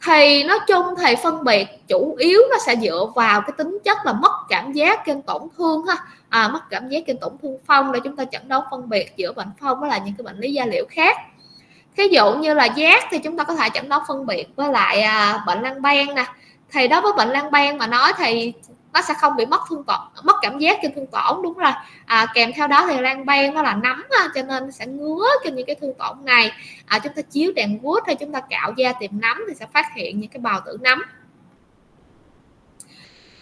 S1: thì nói chung thì phân biệt chủ yếu nó sẽ dựa vào cái tính chất là mất cảm giác trên tổn thương ha. À, mất cảm giác trên tổn thương phong để chúng ta chẩn đoán phân biệt giữa bệnh phong với là những cái bệnh lý da liễu khác. Thí dụ như là giác thì chúng ta có thể chẩn đoán phân biệt với lại à, bệnh lăng ban nè. Thì đối với bệnh lăng ban mà nói thì nó sẽ không bị mất thương tổn mất cảm giác trên thương tổn đúng rồi. À, kèm theo đó thì lan ban nó là nấm cho nên sẽ ngứa trên những cái thương tổn này. À, chúng ta chiếu đèn vuốt hay chúng ta cạo da tìm nấm thì sẽ phát hiện những cái bào tử nấm.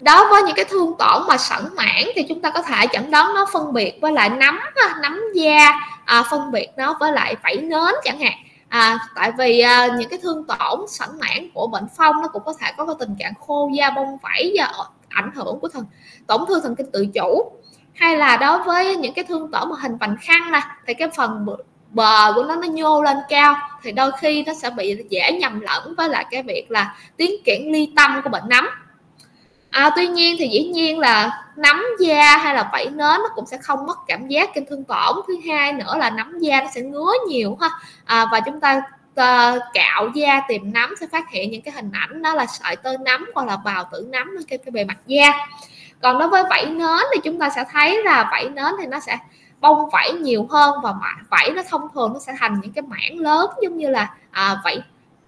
S1: Đối với những cái thương tổn mà sẵn mãn thì chúng ta có thể chẩn đoán nó phân biệt với lại nấm nấm da à, phân biệt nó với lại vảy nến chẳng hạn. À, tại vì à, những cái thương tổn sẵn mãn của bệnh phong nó cũng có thể có cái tình trạng khô da bông vảy da ảnh hưởng của thần tổn thương thần kinh tự chủ. Hay là đối với những cái thương tổn mà hình vành khăn này thì cái phần bờ của nó nó nhô lên cao thì đôi khi nó sẽ bị dễ nhầm lẫn với lại cái việc là tiến triển ly tâm của bệnh nấm. À, tuy nhiên thì dĩ nhiên là nấm da hay là vảy nến nó cũng sẽ không mất cảm giác trên thương tổn. Thứ hai nữa là nấm da nó sẽ ngứa nhiều ha. À, và chúng ta uh, cạo da tìm nấm sẽ phát hiện những cái hình ảnh đó là sợi tơ nấm hoặc là bào tử nấm trên cái bề mặt da. Còn đối với vảy nến thì chúng ta sẽ thấy là vảy nến thì nó sẽ bông vảy nhiều hơn và vảy nó thông thường nó sẽ thành những cái mảng lớn giống như là à, vảy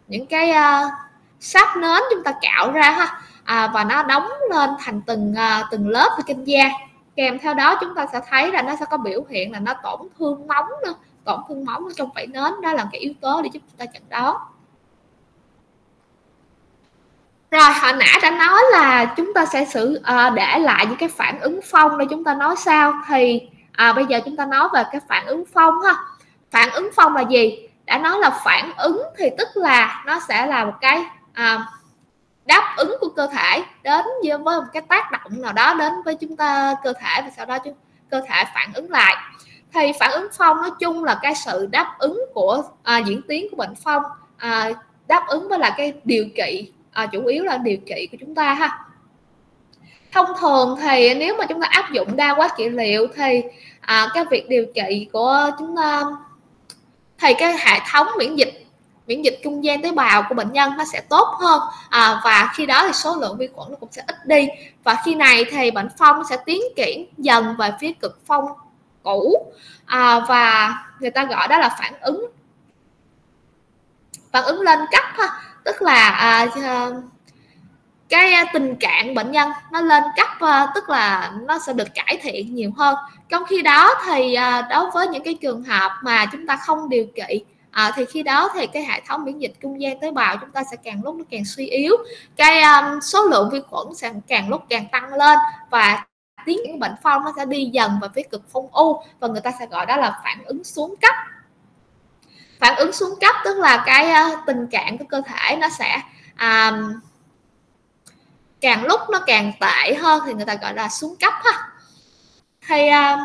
S1: những cái uh, sáp nến chúng ta cạo ra ha. À, và nó đóng lên thành từng uh, từng lớp ở trên da. Kèm theo đó chúng ta sẽ thấy là nó sẽ có biểu hiện là nó tổn thương móng nữa tổn thương móng trong vảy nến đó là cái yếu tố để giúp chúng ta chẩn đoán. Rồi hồi nãy đã nói là chúng ta sẽ xử uh, để lại những cái phản ứng phong để chúng ta nói sao. Thì à, bây giờ chúng ta nói về cái phản ứng phong ha. Phản ứng phong là gì? Đã nói là phản ứng thì tức là nó sẽ là một cái à, đáp ứng của cơ thể đến với một cái tác động nào đó đến với chúng ta cơ thể và sau đó chúng cơ thể phản ứng lại thì phản ứng phong nói chung là cái sự đáp ứng của à, diễn tiến của bệnh phong à, đáp ứng với là cái điều trị à, chủ yếu là điều trị của chúng ta ha. Thông thường thì nếu mà chúng ta áp dụng đa quá trị liệu thì à, cái việc điều trị của chúng ta thì cái hệ thống miễn dịch miễn dịch trung gian tế bào của bệnh nhân nó sẽ tốt hơn. À, và khi đó thì số lượng vi khuẩn nó cũng sẽ ít đi. Và khi này thì bệnh phong sẽ tiến triển dần về phía cực phong cũ. À, và người ta gọi đó là phản ứng. Phản ứng lên cấp ha. Tức là à, à cái tình trạng bệnh nhân nó lên cấp à, tức là nó sẽ được cải thiện nhiều hơn. Trong khi đó thì à, đối với những cái trường hợp mà chúng ta không điều trị à, thì khi đó thì cái hệ thống miễn dịch trung gian tế bào chúng ta sẽ càng lúc nó càng suy yếu. Cái um, số lượng vi khuẩn sẽ càng lúc càng tăng lên và tiến triển bệnh phong nó sẽ đi dần vào phía cực phong u và người ta sẽ gọi đó là phản ứng xuống cấp. Phản ứng xuống cấp tức là cái uh, tình trạng của cơ thể nó sẽ um, càng lúc nó càng tệ hơn thì người ta gọi là xuống cấp ha. Thì um,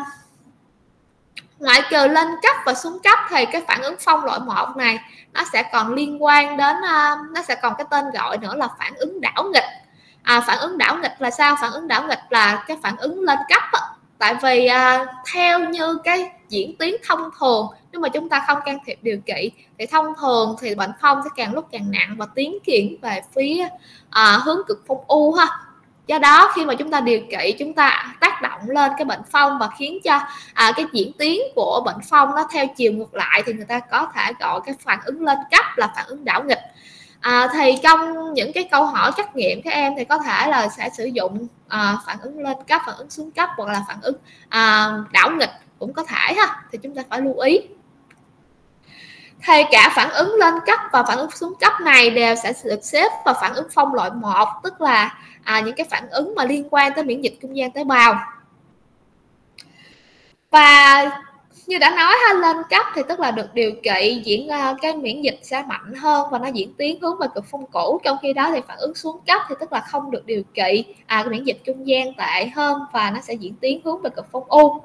S1: ngoại trừ lên cấp và xuống cấp thì cái phản ứng phong loại một này nó sẽ còn liên quan đến uh, nó sẽ còn cái tên gọi nữa là phản ứng đảo nghịch à, phản ứng đảo nghịch là sao? Phản ứng đảo nghịch là cái phản ứng lên cấp tại vì à, theo như cái diễn tiến thông thường nếu mà chúng ta không can thiệp điều trị thì thông thường thì bệnh phong sẽ càng lúc càng nặng và tiến triển về phía à, hướng cực phong u ha. Do đó khi mà chúng ta điều trị chúng ta tác động lên cái bệnh phong và khiến cho à, cái diễn tiến của bệnh phong nó theo chiều ngược lại thì người ta có thể gọi cái phản ứng lên cấp là phản ứng đảo nghịch à, thì trong những cái câu hỏi trắc nghiệm các em thì có thể là sẽ sử dụng à, phản ứng lên cấp phản ứng xuống cấp hoặc là phản ứng à, đảo nghịch cũng có thể ha thì chúng ta phải lưu ý. Thì cả phản ứng lên cấp và phản ứng xuống cấp này đều sẽ được xếp vào phản ứng phong loại 1 tức là à, những cái phản ứng mà liên quan tới miễn dịch trung gian tế bào. Và như đã nói ha lên cấp thì tức là được điều trị diễn ờ, cái miễn dịch sẽ mạnh hơn và nó diễn tiến hướng về cực phong cũ trong khi đó thì phản ứng xuống cấp thì tức là không được điều trị à, miễn dịch trung gian tệ hơn và nó sẽ diễn tiến hướng về cực phong u.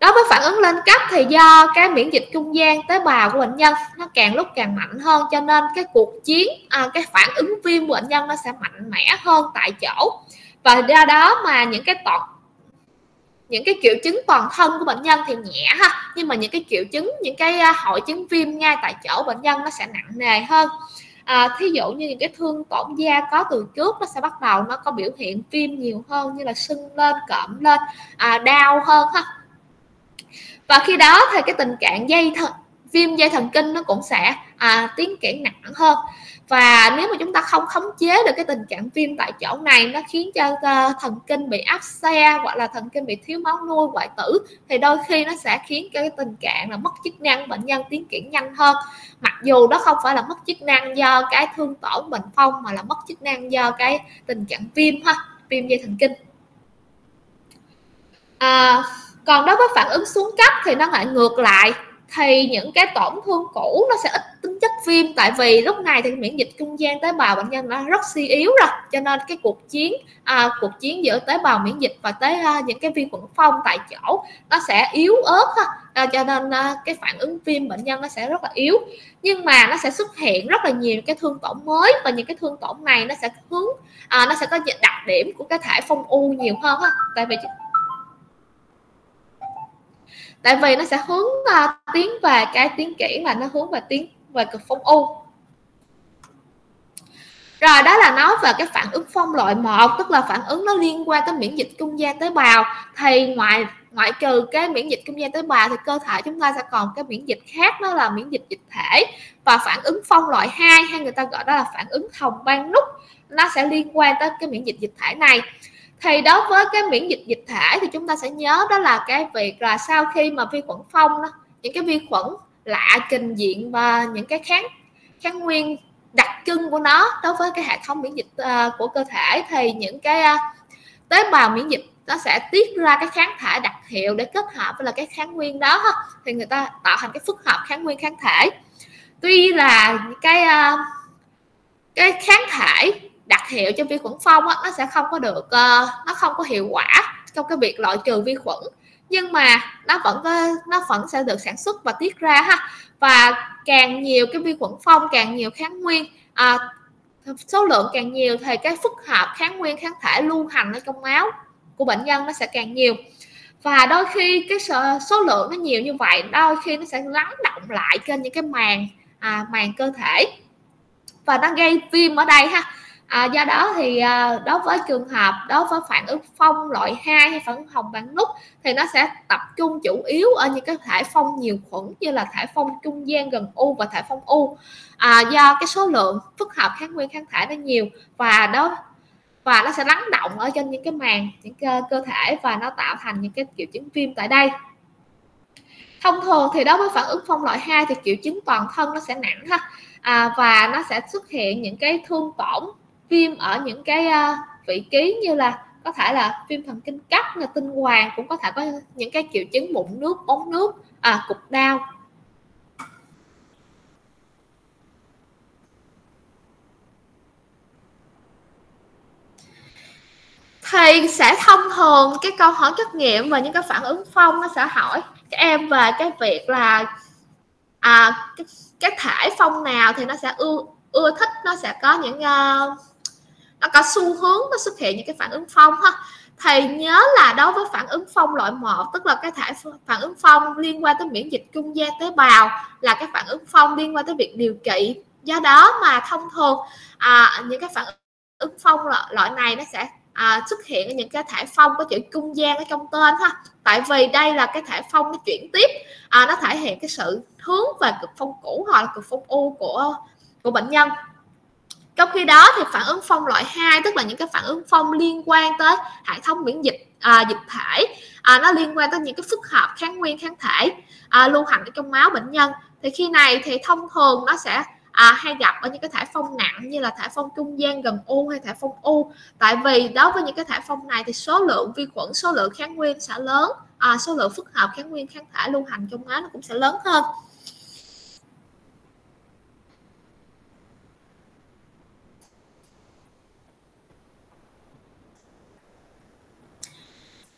S1: Đối với phản ứng lên cấp thì do cái miễn dịch trung gian tế bào của bệnh nhân nó càng lúc càng mạnh hơn cho nên cái cuộc chiến à, cái phản ứng viêm của bệnh nhân nó sẽ mạnh mẽ hơn tại chỗ. Và do đó mà những cái tọt những cái triệu chứng toàn thân của bệnh nhân thì nhẹ ha nhưng mà những cái triệu chứng những cái à, hội chứng viêm ngay tại chỗ bệnh nhân nó sẽ nặng nề hơn. À, thí dụ như những cái thương tổn da có từ trước nó sẽ bắt đầu nó có biểu hiện viêm nhiều hơn như là sưng lên cộm lên à, đau hơn ha. Và khi đó thì cái tình trạng dây thần viêm dây thần kinh nó cũng sẽ à, tiến triển nặng hơn. Và nếu mà chúng ta không khống chế được cái tình trạng viêm tại chỗ này nó khiến cho uh, thần kinh bị áp xe hoặc là thần kinh bị thiếu máu nuôi hoại tử thì đôi khi nó sẽ khiến cho cái tình trạng là mất chức năng bệnh nhân tiến triển nhanh hơn. Mặc dù đó không phải là mất chức năng do cái thương tổn bệnh phong mà là mất chức năng do cái tình trạng viêm ha viêm dây thần kinh. À, còn đối với phản ứng xuống cấp thì nó lại ngược lại thì những cái tổn thương cũ nó sẽ ít tính chất viêm tại vì lúc này thì miễn dịch trung gian tế bào bệnh nhân nó rất suy yếu rồi. Cho nên cái cuộc chiến à, cuộc chiến giữa tế bào miễn dịch và tế à, những cái vi khuẩn phong tại chỗ nó sẽ yếu ớt ha. À, cho nên à, cái phản ứng viêm bệnh nhân nó sẽ rất là yếu. Nhưng mà nó sẽ xuất hiện rất là nhiều cái thương tổn mới và những cái thương tổn này nó sẽ hướng à, nó sẽ có đặc điểm của cái thể phong u nhiều hơn ha. Tại vì tại vì nó sẽ hướng uh, tiến về cái tiến triển mà nó hướng về tiến về cực phong u. Rồi đó là nói về cái phản ứng phong loại 1 tức là phản ứng nó liên quan tới miễn dịch cung gian tế bào. Thì ngoại ngoại trừ cái miễn dịch cung gian tế bào thì cơ thể chúng ta sẽ còn cái miễn dịch khác đó là miễn dịch dịch thể. Và phản ứng phong loại 2 hay người ta gọi đó là phản ứng hồng ban nút nó sẽ liên quan tới cái miễn dịch dịch thể này thì đối với cái miễn dịch dịch thể thì chúng ta sẽ nhớ đó là cái việc là sau khi mà vi khuẩn phong đó, những cái vi khuẩn lạ trình diện và những cái kháng kháng nguyên đặc trưng của nó đối với cái hệ thống miễn dịch uh, của cơ thể thì những cái uh, tế bào miễn dịch nó sẽ tiết ra cái kháng thể đặc hiệu để kết hợp với là cái kháng nguyên đó ha. thì người ta tạo thành cái phức hợp kháng nguyên kháng thể tuy là cái uh, cái kháng thể đặc hiệu cho vi khuẩn phong á, nó sẽ không có được uh, nó không có hiệu quả trong cái việc loại trừ vi khuẩn. Nhưng mà nó vẫn có, nó vẫn sẽ được sản xuất và tiết ra ha. Và càng nhiều cái vi khuẩn phong càng nhiều kháng nguyên à, số lượng càng nhiều thì cái phức hợp kháng nguyên kháng thể lưu hành ở trong máu của bệnh nhân nó sẽ càng nhiều. Và đôi khi cái số, số lượng nó nhiều như vậy đôi khi nó sẽ lắng động lại trên những cái màng à, màng cơ thể. Và nó gây viêm ở đây ha à, do đó thì à, đối với trường hợp đối với phản ứng phong loại 2 hay phản ứng hồng bản nút thì nó sẽ tập trung chủ yếu ở những cái thể phong nhiều khuẩn như là thể phong trung gian gần u và thể phong u. À, do cái số lượng phức hợp kháng nguyên kháng thể nó nhiều và đó và nó sẽ lắng động ở trên những cái màng những cơ, cơ thể và nó tạo thành những cái triệu chứng viêm tại đây. Thông thường thì đối với phản ứng phong loại 2 thì triệu chứng toàn thân nó sẽ nặng ha à, và nó sẽ xuất hiện những cái thương tổn viêm ở những cái uh, vị trí như là có thể là viêm thần kinh cấp là tinh hoàng cũng có thể có những cái triệu chứng bụng nước bóng nước à, cục đau. Thì sẽ thông thường cái câu hỏi trắc nghiệm và những cái phản ứng phong nó sẽ hỏi các em về cái việc là à, cái, cái thể phong nào thì nó sẽ ưa ưa thích nó sẽ có những uh, nó có xu hướng nó xuất hiện những cái phản ứng phong ha. Thầy nhớ là đối với phản ứng phong loại 1 tức là cái thể phản ứng phong liên quan tới miễn dịch trung gian tế bào là cái phản ứng phong liên quan tới việc điều trị. Do đó mà thông thường à, những cái phản ứng phong loại, này nó sẽ à, xuất hiện ở những cái thể phong có chữ trung gian ở trong tên ha. Tại vì đây là cái thể phong nó chuyển tiếp à, nó thể hiện cái sự hướng về cực phong cũ hoặc là cực phong u của của bệnh nhân trong khi đó thì phản ứng phong loại 2 tức là những cái phản ứng phong liên quan tới hệ thống miễn dịch à, dịch thể à, nó liên quan tới những cái phức hợp kháng nguyên kháng thể à, lưu hành ở trong máu bệnh nhân thì khi này thì thông thường nó sẽ à, hay gặp ở những cái thể phong nặng như là thể phong trung gian gần u hay thể phong u. Tại vì đối với những cái thể phong này thì số lượng vi khuẩn số lượng kháng nguyên sẽ lớn à, số lượng phức hợp kháng nguyên kháng thể lưu hành trong máu nó cũng sẽ lớn hơn.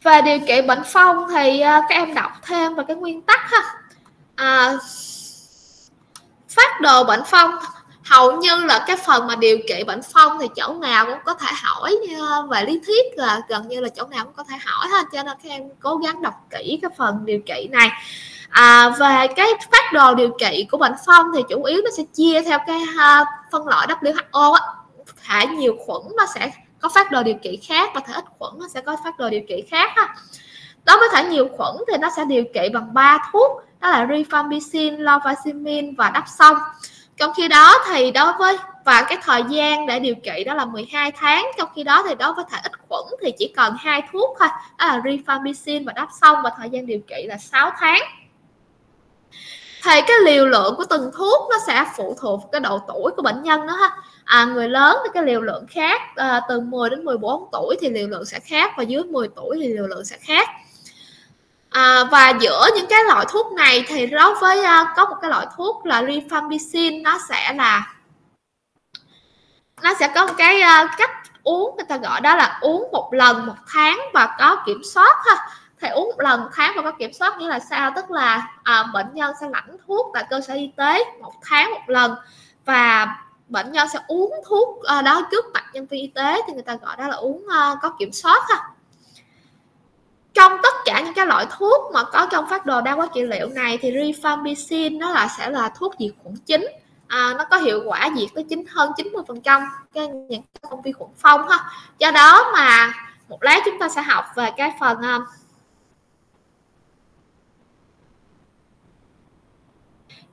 S1: Về điều trị bệnh phong thì uh, các em đọc thêm về cái nguyên tắc ha. À, phát đồ bệnh phong hầu như là cái phần mà điều trị bệnh phong thì chỗ nào cũng có thể hỏi à, về lý thuyết là gần như là chỗ nào cũng có thể hỏi ha. Cho nên các em cố gắng đọc kỹ cái phần điều trị này. À, về cái phát đồ điều trị của bệnh phong thì chủ yếu nó sẽ chia theo cái uh, phân loại WHO á. Thể nhiều khuẩn nó sẽ có phát đồ điều trị khác và thể ít khuẩn nó sẽ có phát đồ điều trị khác ha. Đối với thể nhiều khuẩn thì nó sẽ điều trị bằng ba thuốc đó là rifampicin, lovacimin và đắp xong trong khi đó thì đối với và cái thời gian để điều trị đó là 12 tháng trong khi đó thì đối với thể ít khuẩn thì chỉ cần hai thuốc thôi đó là rifampicin và đắp xong và thời gian điều trị là 6 tháng. Thì cái liều lượng của từng thuốc nó sẽ phụ thuộc cái độ tuổi của bệnh nhân đó ha à, người lớn thì cái liều lượng khác à, từ 10 đến 14 tuổi thì liều lượng sẽ khác và dưới 10 tuổi thì liều lượng sẽ khác. À, và giữa những cái loại thuốc này thì đối với uh, có một cái loại thuốc là rifampicin nó sẽ là nó sẽ có một cái uh, cách uống người ta gọi đó là uống một lần một tháng và có kiểm soát ha. Thì uống một lần một tháng và có kiểm soát nghĩa là sao? Tức là à, bệnh nhân sẽ lãnh thuốc tại cơ sở y tế một tháng một lần và bệnh nhân sẽ uống thuốc à, đó trước mặt nhân viên y tế thì người ta gọi đó là uống à, có kiểm soát ha. Trong tất cả những cái loại thuốc mà có trong phát đồ đa quá trị liệu này thì rifampicin nó là sẽ là thuốc diệt khuẩn chính. À, nó có hiệu quả diệt tới chính hơn 90 phần trăm cái những con vi khuẩn phong ha. Do đó mà một lát chúng ta sẽ học về cái phần à,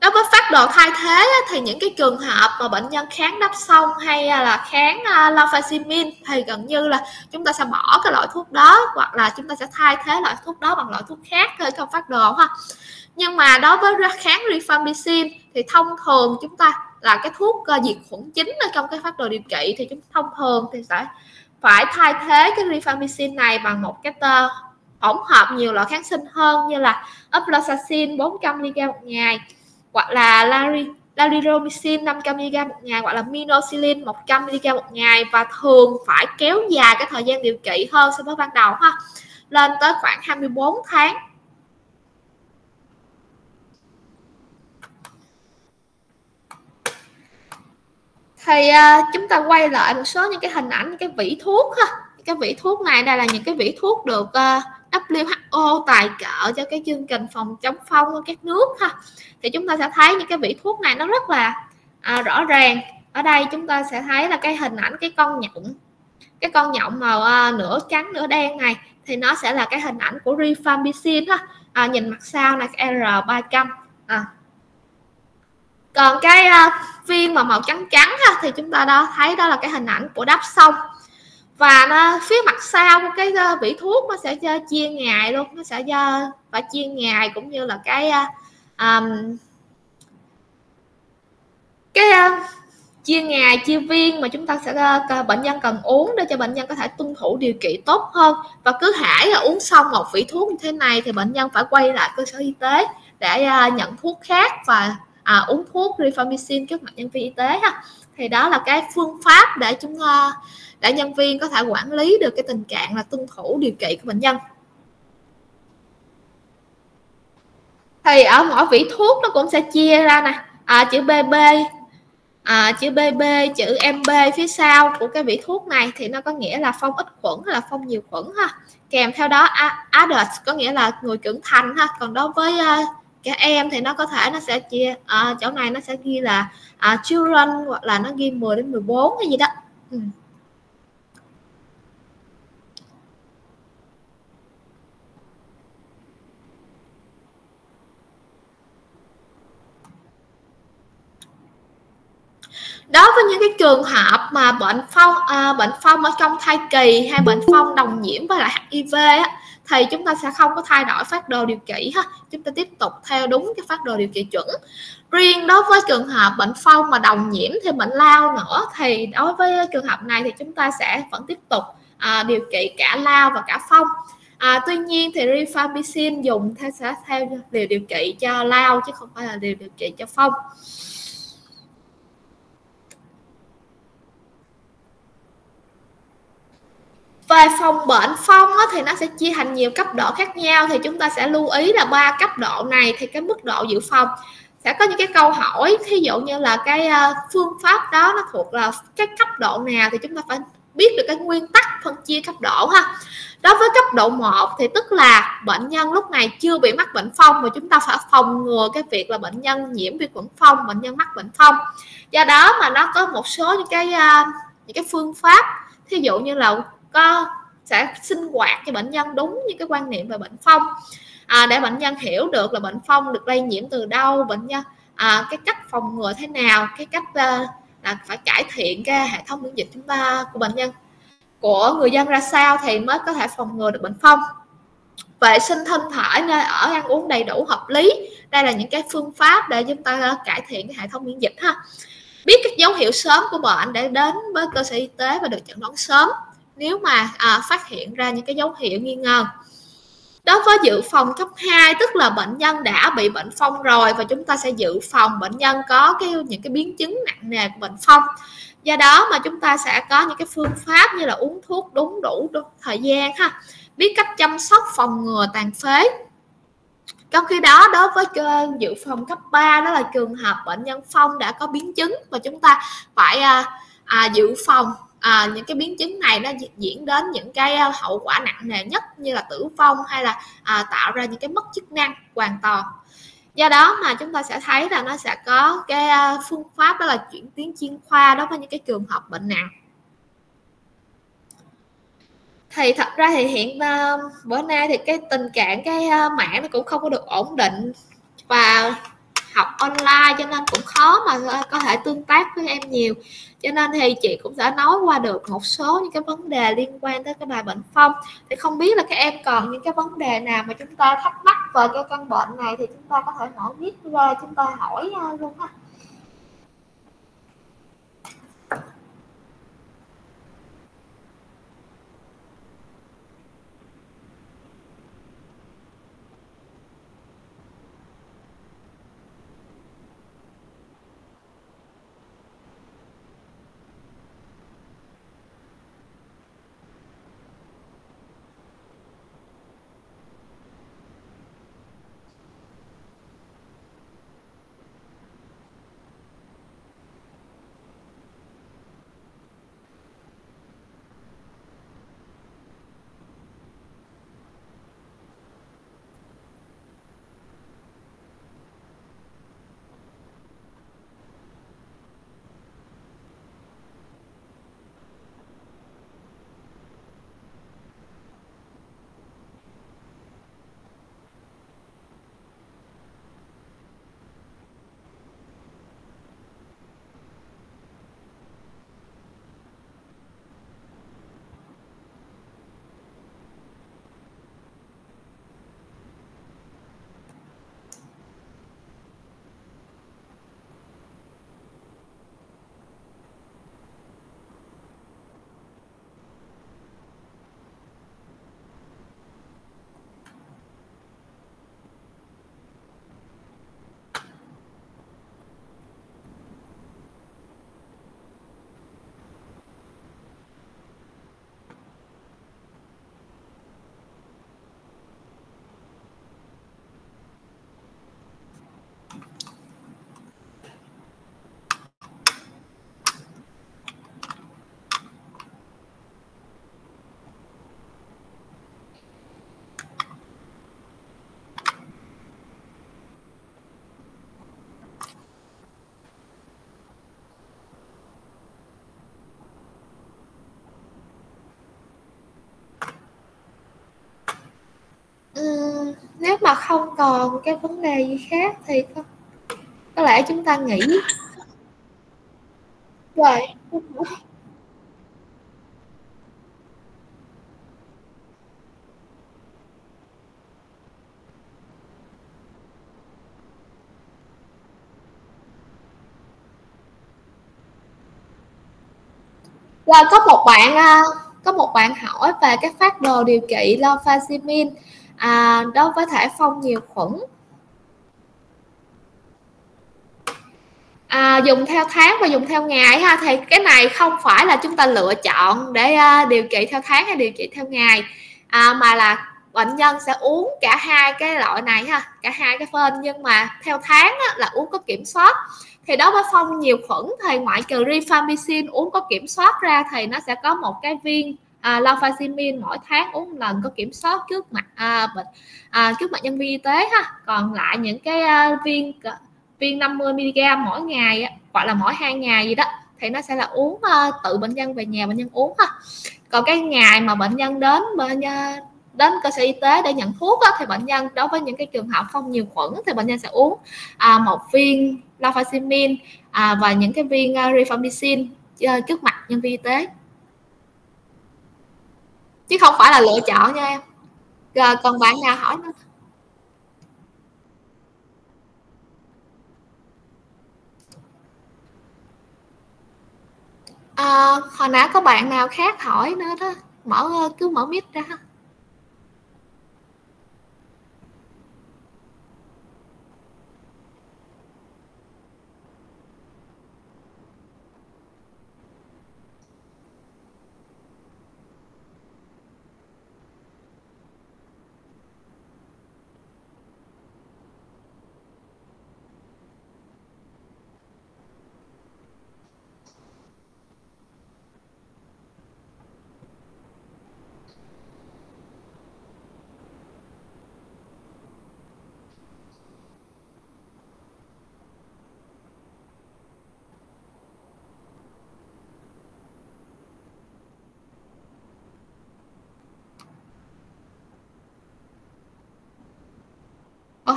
S1: uh, đối với phát đồ thay thế thì những cái trường hợp mà bệnh nhân kháng đắp xong hay là kháng à, lofacimin thì gần như là chúng ta sẽ bỏ cái loại thuốc đó hoặc là chúng ta sẽ thay thế loại thuốc đó bằng loại thuốc khác thôi trong phát đồ ha. Nhưng mà đối với kháng rifampicin thì thông thường chúng ta là cái thuốc à, diệt khuẩn chính ở trong cái phát đồ điều trị thì chúng thông thường thì sẽ phải thay thế cái rifampicin này bằng một cái tơ tổng hợp nhiều loại kháng sinh hơn như là ofloxacin 400 mg một ngày hoặc là lari lariromycin 500mg một ngày. Hoặc là minoxidil 100mg một ngày. Và thường phải kéo dài cái thời gian điều trị hơn so với ban đầu ha. Lên tới khoảng 24 tháng. Thì uh, chúng ta quay lại một số những cái hình ảnh những cái vỉ thuốc ha. Cái vỉ thuốc này đây là những cái vỉ thuốc được uh, WHO tài trợ cho cái chương trình phòng chống phong ở các nước ha. Thì chúng ta sẽ thấy những cái vị thuốc này nó rất là à, rõ ràng. Ở đây chúng ta sẽ thấy là cái hình ảnh cái con nhộng cái con nhộng màu à, nửa trắng nửa đen này thì nó sẽ là cái hình ảnh của rifampicin ha. À, nhìn mặt sau là R300 à. còn cái à, viên mà màu trắng trắng ha thì chúng ta đó thấy đó là cái hình ảnh của đắp xong và nó, phía mặt sau của cái ờ, vỉ thuốc nó sẽ cho chia ngày luôn nó sẽ cho và chia ngày cũng như là cái um, cái uh, chia ngày chia viên mà chúng ta sẽ bệnh nhân cần uống để cho bệnh nhân có thể tuân thủ điều trị tốt hơn. Và cứ hãy là uống xong một vỉ thuốc như thế này thì bệnh nhân phải quay lại cơ sở y tế để uh, nhận thuốc khác và à, uống thuốc rifamycin trước mặt nhân viên y tế ha thì đó là cái phương pháp để chúng ờ, để nhân viên có thể quản lý được cái tình trạng là tuân thủ điều trị của bệnh nhân. Thì ở mỗi vỉ thuốc nó cũng sẽ chia ra nè. À, chữ BB à, chữ BB chữ MB phía sau của cái vỉ thuốc này thì nó có nghĩa là phong ít khuẩn hay là phong nhiều khuẩn ha. Kèm theo đó adult có nghĩa là người trưởng thành ha. Còn đối với uh, các em thì nó có thể nó sẽ chia à, chỗ này nó sẽ ghi là à, children hoặc là nó ghi 10 đến 14 hay gì đó ừ. đối với những cái trường hợp mà bệnh phong à, bệnh phong ở trong thai kỳ hay bệnh phong đồng nhiễm với lại HIV á, thì chúng ta sẽ không có thay đổi phát đồ điều trị ha. Chúng ta tiếp tục theo đúng cái phát đồ điều trị chuẩn. Riêng đối với trường hợp bệnh phong mà đồng nhiễm thêm bệnh lao nữa thì đối với trường hợp này thì chúng ta sẽ vẫn tiếp tục à, điều trị cả lao và cả phong. À, tuy nhiên thì rifampicin dùng theo sẽ theo liều điều trị cho lao chứ không phải là liều điều trị cho phong. Về phòng bệnh phong á, thì nó sẽ chia thành nhiều cấp độ khác nhau. Thì chúng ta sẽ lưu ý là ba cấp độ này thì cái mức độ dự phòng sẽ có những cái câu hỏi. Thí dụ như là cái uh, phương pháp đó nó thuộc là cái cấp độ nào thì chúng ta phải biết được cái nguyên tắc phân chia cấp độ ha. Đối với cấp độ 1 thì tức là bệnh nhân lúc này chưa bị mắc bệnh phong mà chúng ta phải phòng ngừa cái việc là bệnh nhân nhiễm vi khuẩn phong bệnh nhân mắc bệnh phong. Do đó mà nó có một số những cái uh, những cái phương pháp. Thí dụ như là có sẽ sinh hoạt cho bệnh nhân đúng như cái quan niệm về bệnh phong. À, để bệnh nhân hiểu được là bệnh phong được lây nhiễm từ đâu bệnh nhân à, cái cách phòng ngừa thế nào cái cách à, là phải cải thiện cái hệ thống miễn dịch chúng ta của bệnh nhân. Của người dân ra sao thì mới có thể phòng ngừa được bệnh phong. Vệ sinh thân thể nơi ở ăn uống đầy đủ hợp lý đây là những cái phương pháp để chúng ta cải thiện cái hệ thống miễn dịch ha. Biết các dấu hiệu sớm của bệnh để đến với cơ sở y tế và được chẩn đoán sớm nếu mà à, phát hiện ra những cái dấu hiệu nghi ngờ. Đối với dự phòng cấp 2 tức là bệnh nhân đã bị bệnh phong rồi và chúng ta sẽ dự phòng bệnh nhân có cái những cái biến chứng nặng nề của bệnh phong. Do đó mà chúng ta sẽ có những cái phương pháp như là uống thuốc đúng đủ, đủ thời gian ha biết cách chăm sóc phòng ngừa tàn phế. Trong khi đó đối với dự phòng cấp 3 đó là trường hợp bệnh nhân phong đã có biến chứng và chúng ta phải à, à, dự phòng à, những cái biến chứng này nó diễn đến những cái ờ, hậu quả nặng nề nhất như là tử vong hay là à, tạo ra những cái mất chức năng hoàn toàn. Do đó mà chúng ta sẽ thấy là nó sẽ có cái ờ, phương pháp đó là chuyển tuyến chuyên khoa đối với những cái trường hợp bệnh nặng. Thì thật ra thì hiện ờ, bữa nay thì cái tình trạng cái mảng mạng nó cũng không có được ổn định và học online, cho nên cũng khó mà ờ, có thể tương tác với em nhiều. Cho nên thì chị cũng đã nói qua được một số những cái vấn đề liên quan tới cái bài bệnh phong. Thì không biết là các em còn những cái vấn đề nào mà chúng ta thắc mắc về cái căn bệnh này thì chúng ta có thể hỏi viết ra, chúng ta hỏi ờ, luôn ha. mà không còn cái vấn đề gì khác thì có, có lẽ chúng ta nghĩ rồi Rồi có một bạn à, có một bạn hỏi về cái phát đồ điều trị lofacimin à, đối với thể phong nhiều khuẩn. À, dùng theo tháng và dùng theo ngày ha. Thì cái này không phải là chúng ta lựa chọn để uh, điều trị theo tháng hay điều trị theo ngày. À, mà là bệnh nhân sẽ uống cả hai cái loại này ha cả hai cái phân nhưng mà theo tháng á, là uống có kiểm soát. Thì đó với phong nhiều khuẩn thì ngoại trừ rifampicin uống có kiểm soát ra thì nó sẽ có một cái viên à, lafaximin mỗi tháng uống lần có kiểm soát trước mặt à, bệnh à, trước mặt nhân viên y tế ha. Còn lại những cái à, viên à, viên 50 mg mỗi ngày gọi là mỗi hai ngày gì đó thì nó sẽ là uống uh, tự bệnh nhân về nhà bệnh nhân uống ha. Còn cái ngày mà bệnh nhân đến bệnh nhân đến cơ sở y tế để nhận thuốc á, thì bệnh nhân đối với những cái trường hợp không nhiều khuẩn thì bệnh nhân sẽ uống à, một viên lafaximin à, và những cái viên uh, rifampicin uh, trước mặt nhân viên y tế chứ không phải là lựa chọn nha em. Rồi còn bạn nào hỏi nữa? À, hồi nãy có bạn nào khác hỏi nữa đó. Mở cứ mở mic ra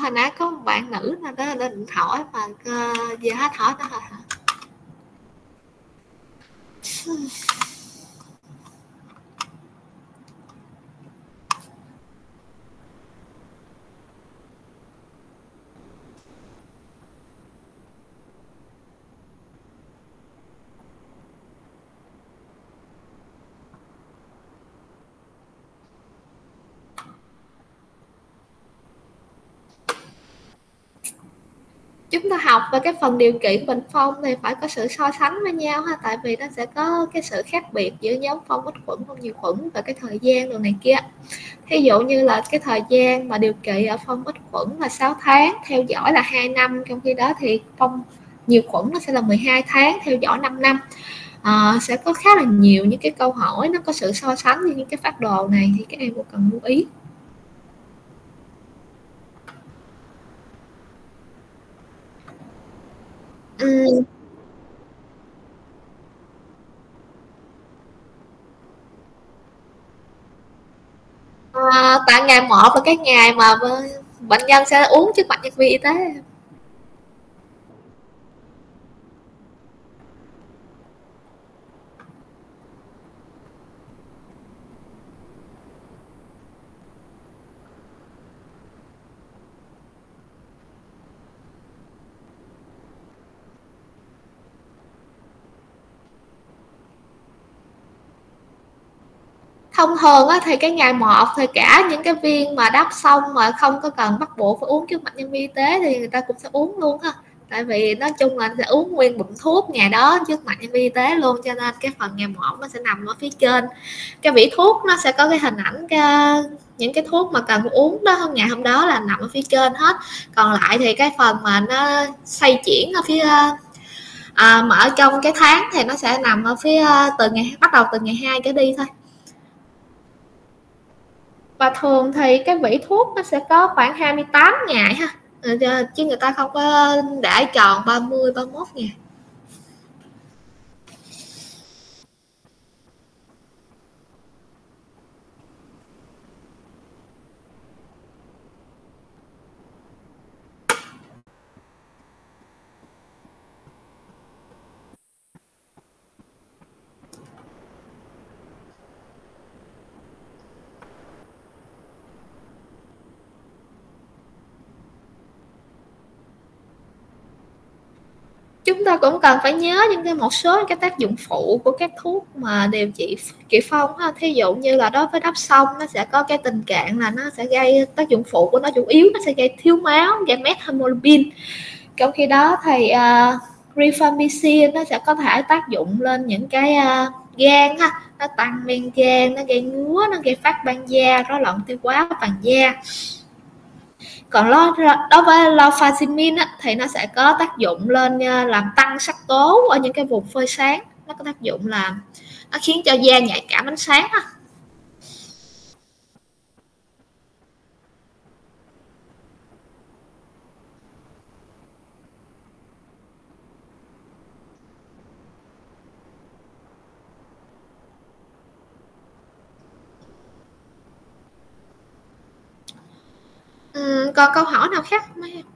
S1: hồi nãy có một bạn nữ nào đó định hỏi mà giờ hết hỏi đó hả? Và cái phần điều trị bệnh phong thì phải có sự so sánh với nhau ha tại vì nó sẽ có cái sự khác biệt giữa nhóm phong ít khuẩn phong nhiều khuẩn và cái thời gian đồ này kia. Thí dụ như là cái thời gian mà điều trị ở phong ít khuẩn là 6 tháng theo dõi là 2 năm trong khi đó thì phong nhiều khuẩn nó sẽ là 12 tháng theo dõi 5 năm. À, sẽ có khá là nhiều những cái câu hỏi nó có sự so sánh với những cái phát đồ này thì các em cũng cần lưu ý. Ừm. À, tại ngày 1 là cái ngày mà bệnh nhân sẽ uống trước mặt nhân viên y tế. Thông thường á, thì cái ngày một thì cả những cái viên mà đắp xong mà không có cần bắt buộc phải uống trước mặt nhân viên y tế thì người ta cũng sẽ uống luôn ha. Tại vì nói chung là sẽ uống nguyên bụng thuốc ngày đó trước mặt nhân viên y tế luôn cho nên cái phần ngày một nó sẽ nằm ở phía trên. Cái vỉ thuốc nó sẽ có cái hình ảnh cái, những cái thuốc mà cần uống đó hôm ngày hôm đó là nằm ở phía trên hết. Còn lại thì cái phần mà nó xoay chuyển ở phía à, mà ở trong cái tháng thì nó sẽ nằm ở phía à, từ ngày bắt đầu từ ngày 2 trở đi thôi và thường thì cái vỉ thuốc nó sẽ có khoảng 28 ngày ha. Ờ, chứ người ta không có để tròn 30 31 ngày. Chúng ta cũng cần phải nhớ những cái một số cái tác dụng phụ của các thuốc mà điều trị trị phong ha. Thí dụ như là đối với đắp sông nó sẽ có cái tình trạng là nó sẽ gây tác dụng phụ của nó chủ yếu nó sẽ gây thiếu máu gây mét hemoglobin trong khi đó thì à, uh, rifampicin nó sẽ có thể tác dụng lên những cái uh, gan ha. Nó tăng men gan nó gây ngứa nó gây phát ban da rối loạn tiêu hóa vàng da còn lo đối với á, thì nó sẽ có tác dụng lên à, làm tăng sắc tố ở những cái vùng phơi sáng. Nó có tác dụng là nó khiến cho da nhạy cảm ánh sáng đó Ừ, còn câu hỏi nào khác không em?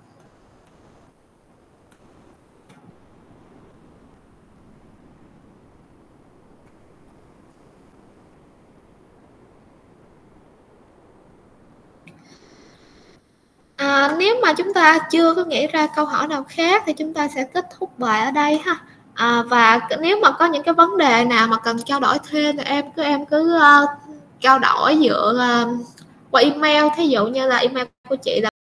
S1: À, nếu mà chúng ta chưa có nghĩ ra câu hỏi nào khác thì chúng ta sẽ kết thúc bài ở đây ha. À, và nếu mà có những cái vấn đề nào mà cần trao đổi thêm thì em cứ em cứ uh, trao đổi dựa uh, ờ, qua email thí dụ như là email của chị là